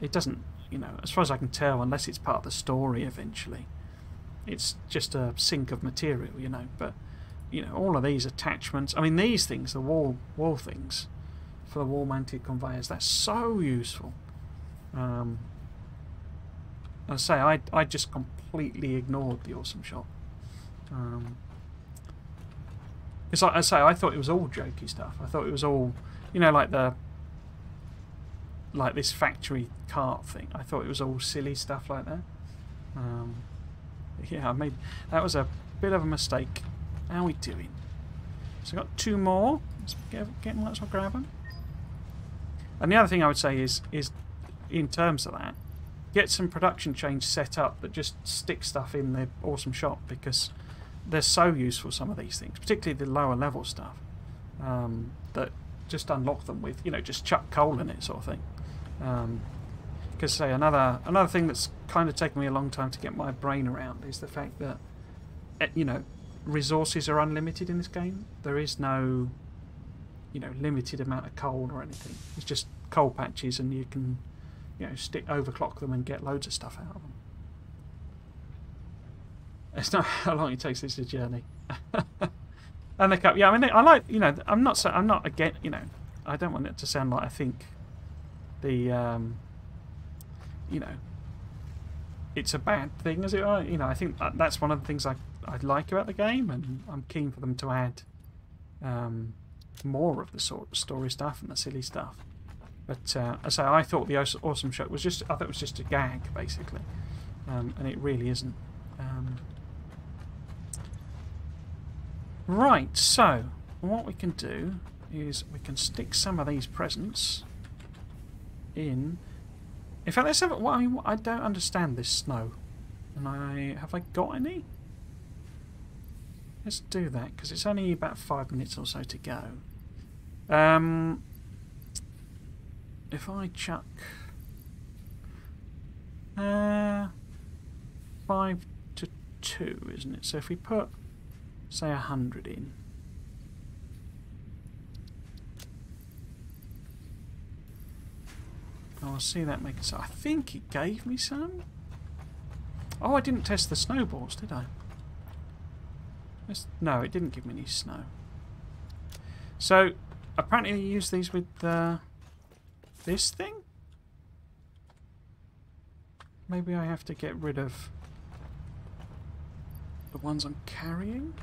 it doesn't. You know, as far as I can tell, unless it's part of the story eventually, it's just a sink of material. You know, but you know, all of these attachments. I mean, these things, the wall wall things for the wall mounted conveyors. That's so useful. Um, I say I I just completely ignored the awesome shop. Um, it's like I say I thought it was all jokey stuff. I thought it was all you know like the like this factory cart thing. I thought it was all silly stuff like that. Um, yeah, I made that was a bit of a mistake. How are we doing? So I got two more. Let's get, get let's grab them. And the other thing I would say is, is in terms of that, get some production chains set up that just stick stuff in the awesome shop because they're so useful. Some of these things, particularly the lower level stuff, um, that just unlock them with you know just chuck coal in it sort of thing. Because say another another thing that's kind of taken me a long time to get my brain around is the fact that eh, you know resources are unlimited in this game. There is no you know limited amount of coal or anything. It's just coal patches, and you can you know stick overclock them and get loads of stuff out of them. It's not how long it takes. This is a journey. and the cup, yeah. I mean, I like you know. I'm not. so I'm not again. You know, I don't want it to sound like I think the um, you know it's a bad thing, as it. You know, I think that's one of the things I I like about the game, and I'm keen for them to add um, more of the sort story stuff and the silly stuff. But uh, I say, I thought the awesome shop was just I thought it was just a gag basically, um, and it really isn't. Um, right, so what we can do is we can stick some of these presents in. In fact, let's have. Well, I mean, I don't understand this snow, and I have I got any? Let's do that because it's only about five minutes or so to go. Um, if I chuck Uh, five to two, isn't it? So if we put, say, a hundred in. Oh, I see that making. I think it gave me some. Oh, I didn't test the snowballs, did I? No, it didn't give me any snow. So, apparently you use these with uh, this thing? Maybe I have to get rid of the ones I'm carrying?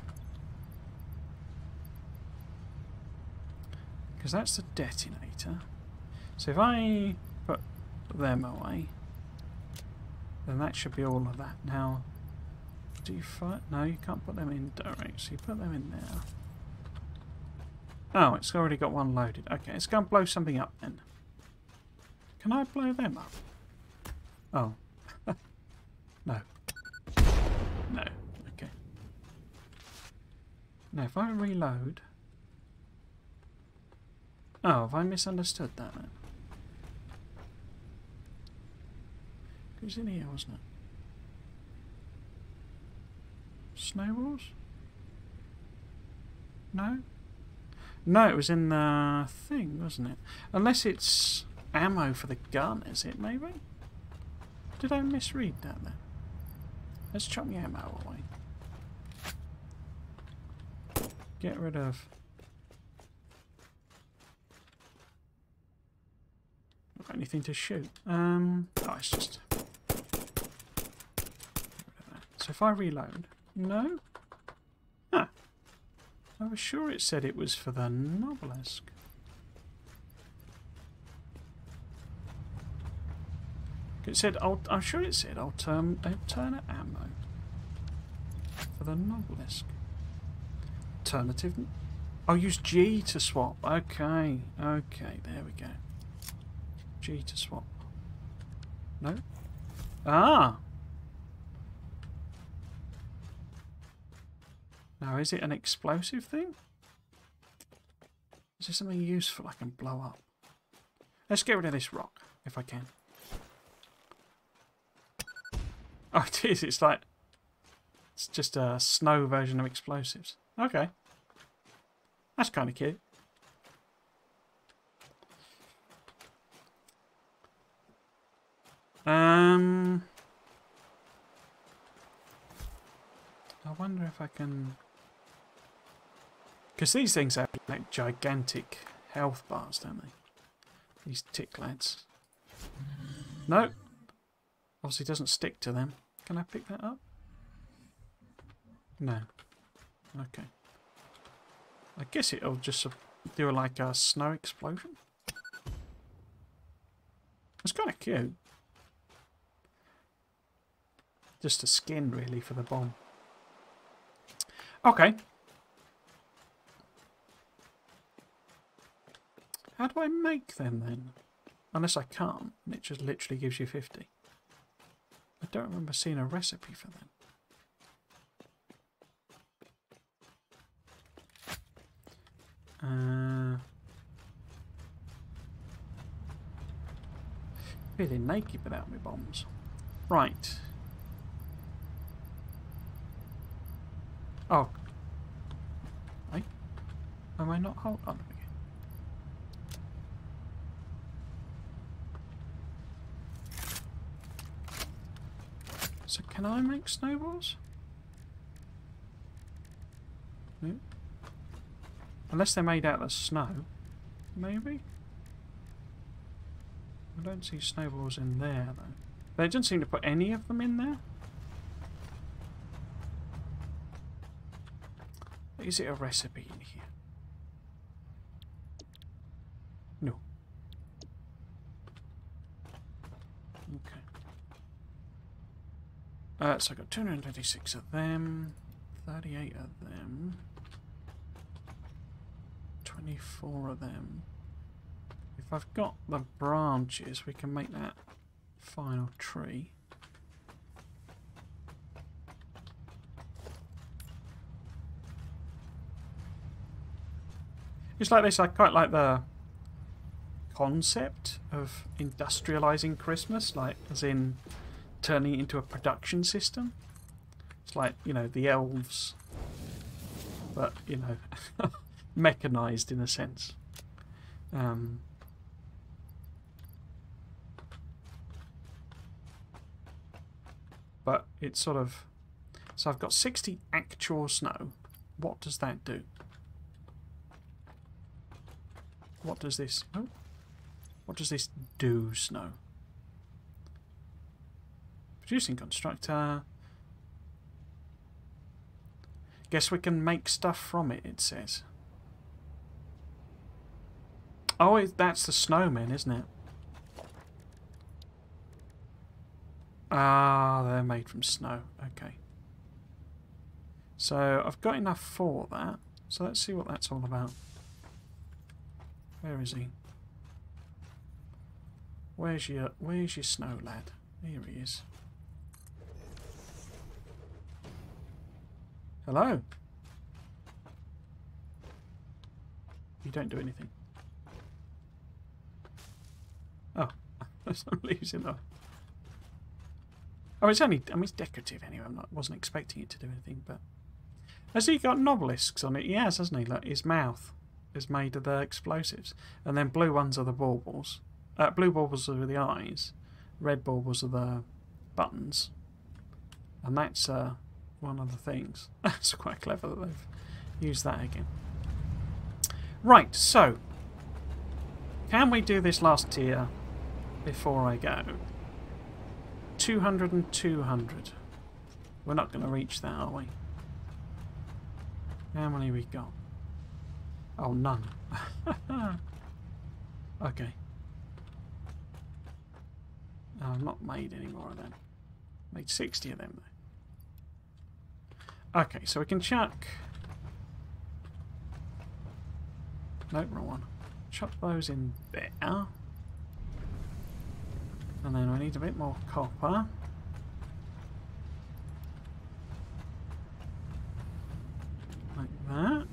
Because that's the detonator. So if I put them away, then that should be all of that. Now, do you fight? No, you can't put them in direct, so you put them in there. Oh, it's already got one loaded. Okay, let's go and blow something up then. Can I blow them up? Oh. no. No. Okay. Now, if I reload... Oh, have I misunderstood that then? It was in here, wasn't it? Snowballs? No? No, it was in the thing, wasn't it? Unless it's ammo for the gun, is it, maybe? Did I misread that then? Let's chuck the ammo away. Get rid of... Not got anything to shoot. Um, oh, it's just... So if I reload... No? I was sure it said it was for the Nobelisk. It said, I'm sure it said altern alternate ammo for the Nobelisk. Alternative. I'll use G to swap. Okay, okay, there we go. G to swap. No? Ah! Now, is it an explosive thing? Is there something useful I can blow up? Let's get rid of this rock, if I can. Oh, it is. It's like... It's just a snow version of explosives. Okay. That's kind of cute. Um... I wonder if I can... Because these things have like gigantic health bars, don't they? These tick lads. No. Obviously it doesn't stick to them. Can I pick that up? No. Okay. I guess it'll just do like a snow explosion. It's kind of cute. Just a skin, really, for the bomb. Okay. How do I make them then? Unless I can't, and it just literally gives you 50. I don't remember seeing a recipe for them. Uh, feeling naked without my bombs. Right. Oh. Am I not? Hold on. So can I make snowballs? No. Unless they're made out of snow. Maybe? I don't see snowballs in there though. They didn't seem to put any of them in there. Is it a recipe in here? No. Okay. Uh, so I got 226 of them, 38 of them, 24 of them. If I've got the branches, we can make that final tree. It's like this, I quite like the concept of industrializing Christmas, like as in turning it into a production system. It's like, you know, the elves, but, you know, mechanized in a sense. Um, but it's sort of. So I've got 60 actual snow. What does that do? What does this... Oh, what does this do, snow? Producing constructor. Guess we can make stuff from it, it says. Oh, that's the snowmen, isn't it? Ah, they're made from snow. Okay. So I've got enough for that. So let's see what that's all about. Where is he? Where's your Where's your snow lad? Here he is. Hello. You don't do anything. Oh, there's some leaves in there. Oh, it's only, I mean, it's decorative anyway. I wasn't expecting it to do anything, but. Has he got nobelisks on it? He has, hasn't he? His mouth is made of the explosives. And then blue ones are the baubles. Uh, blue baubles are the eyes. Red baubles are the buttons. And that's uh, one of the things. That's quite clever that they've used that again. Right, so. Can we do this last tier before I go? 200 and 200. We're not going to reach that, are we? How many we got? Oh, none. okay. I've not made any more of them. Made 60 of them, though. Okay, so we can chuck... No, wrong one. Chuck those in there. And then we need a bit more copper. Like that.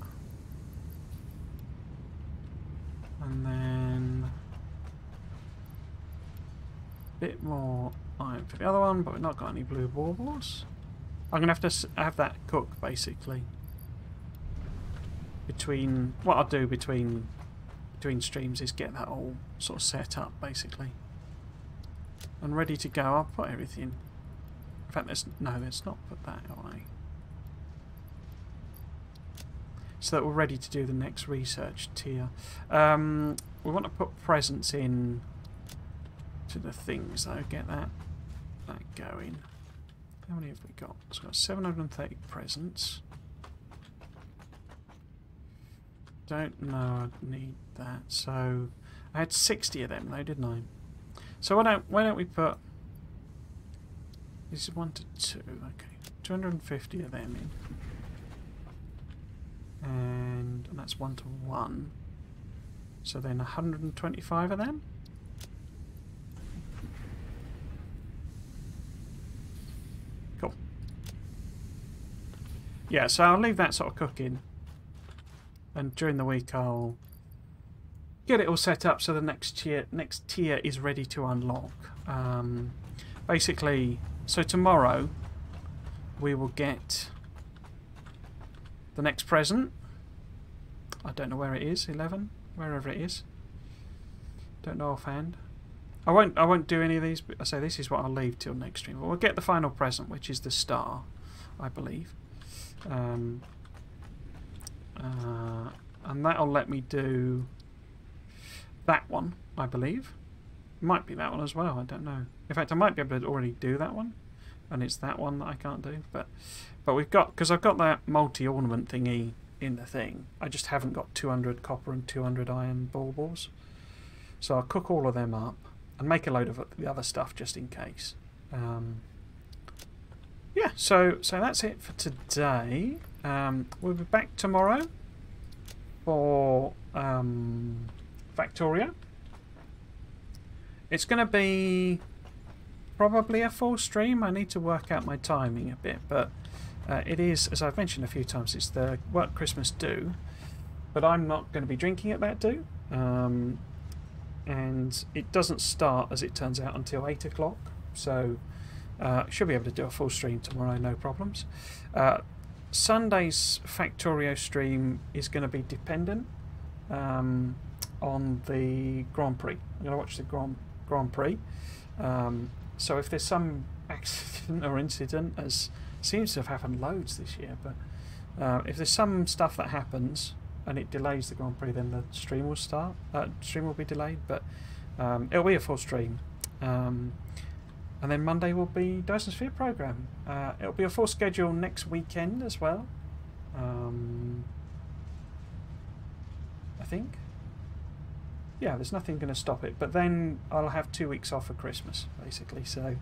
And then a bit more iron for the other one, but we've not got any blue baubles. I'm going to have to have that cook, basically. Between... What I'll do between between streams is get that all sort of set up, basically and ready to go. I'll put everything. In fact, there's no, let's not put that away. So that we're ready to do the next research tier. Um, we want to put presents in to the things though. Get that that going. How many have we got? So we've got 730 presents. Don't know I need that. So I had 60 of them though, didn't I? So why don't why don't we put this is one to two, okay. 250 of them in. And, and that's one to one. So then 125 of them? Cool. Yeah, so I'll leave that sort of cooking. And during the week I'll get it all set up so the next tier next tier is ready to unlock. Um, basically, so tomorrow we will get the next present. I don't know where it is. Eleven, wherever it is. Don't know offhand. I won't. I won't do any of these. But I say this is what I'll leave till next stream. But we'll get the final present, which is the star, I believe. Um, uh, and that'll let me do that one, I believe. Might be that one as well, I don't know. In fact, I might be able to already do that one. And it's that one that I can't do. But but we've got, because I've got that multi-ornament thingy in the thing. I just haven't got 200 copper and 200 iron baubles. So I'll cook all of them up and make a load of the other stuff just in case. Um, yeah, so so that's it for today. Um, we'll be back tomorrow for um, Factorio. It's going to be probably a full stream. I need to work out my timing a bit, but uh, it is, as I've mentioned a few times, it's the Work Christmas do. But I'm not going to be drinking at that do. Um, and it doesn't start, as it turns out, until 8 o'clock. So Uh, should be able to do a full stream tomorrow, no problems. Uh, Sunday's Factorio stream is going to be dependent um, on the Grand Prix. I'm going to watch the Grand, Grand Prix. Um, so if there's some accident or incident, as seems to have happened loads this year, but uh, if there's some stuff that happens and it delays the Grand Prix, then the stream will start. Uh, stream will be delayed, but um, it'll be a full stream. Um, and then Monday will be Dyson Sphere program. Uh, it'll be a full schedule next weekend as well. Um, I think. Yeah, there's nothing going to stop it. But then I'll have two weeks off for Christmas, basically. So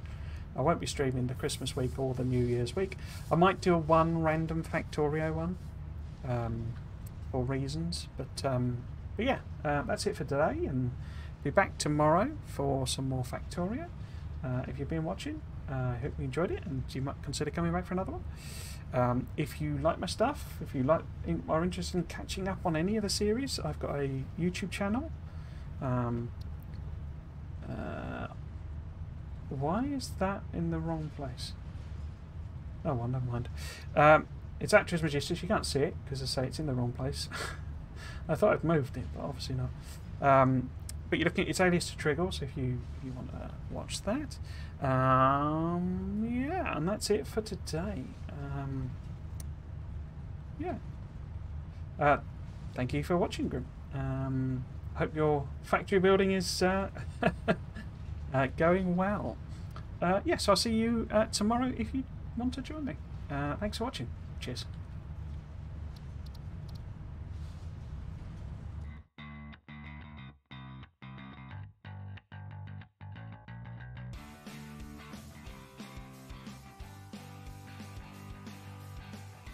I won't be streaming the Christmas week or the New Year's week. I might do a one random Factorio one um, for reasons. But, um, but yeah, uh, that's it for today. And be back tomorrow for some more Factorio. Uh, if you've been watching, uh, I hope you enjoyed it and you might consider coming back for another one. Um, if you like my stuff, if you like are interested in catching up on any of the series, I've got a YouTube channel. Um, uh, why is that in the wrong place? Oh well, never mind. Um, it's at Trismugistus. You can't see it because I say it's in the wrong place. I thought I'd moved it, but obviously not. Um, but you're looking, at it's Alias to Triggles, so if you you want to watch that, um, yeah, and that's it for today. Um, yeah. Uh, thank you for watching, Grim. Um, hope your factory building is uh, uh, going well. Uh, yes, I'll see you uh, tomorrow if you want to join me. Uh, thanks for watching. Cheers.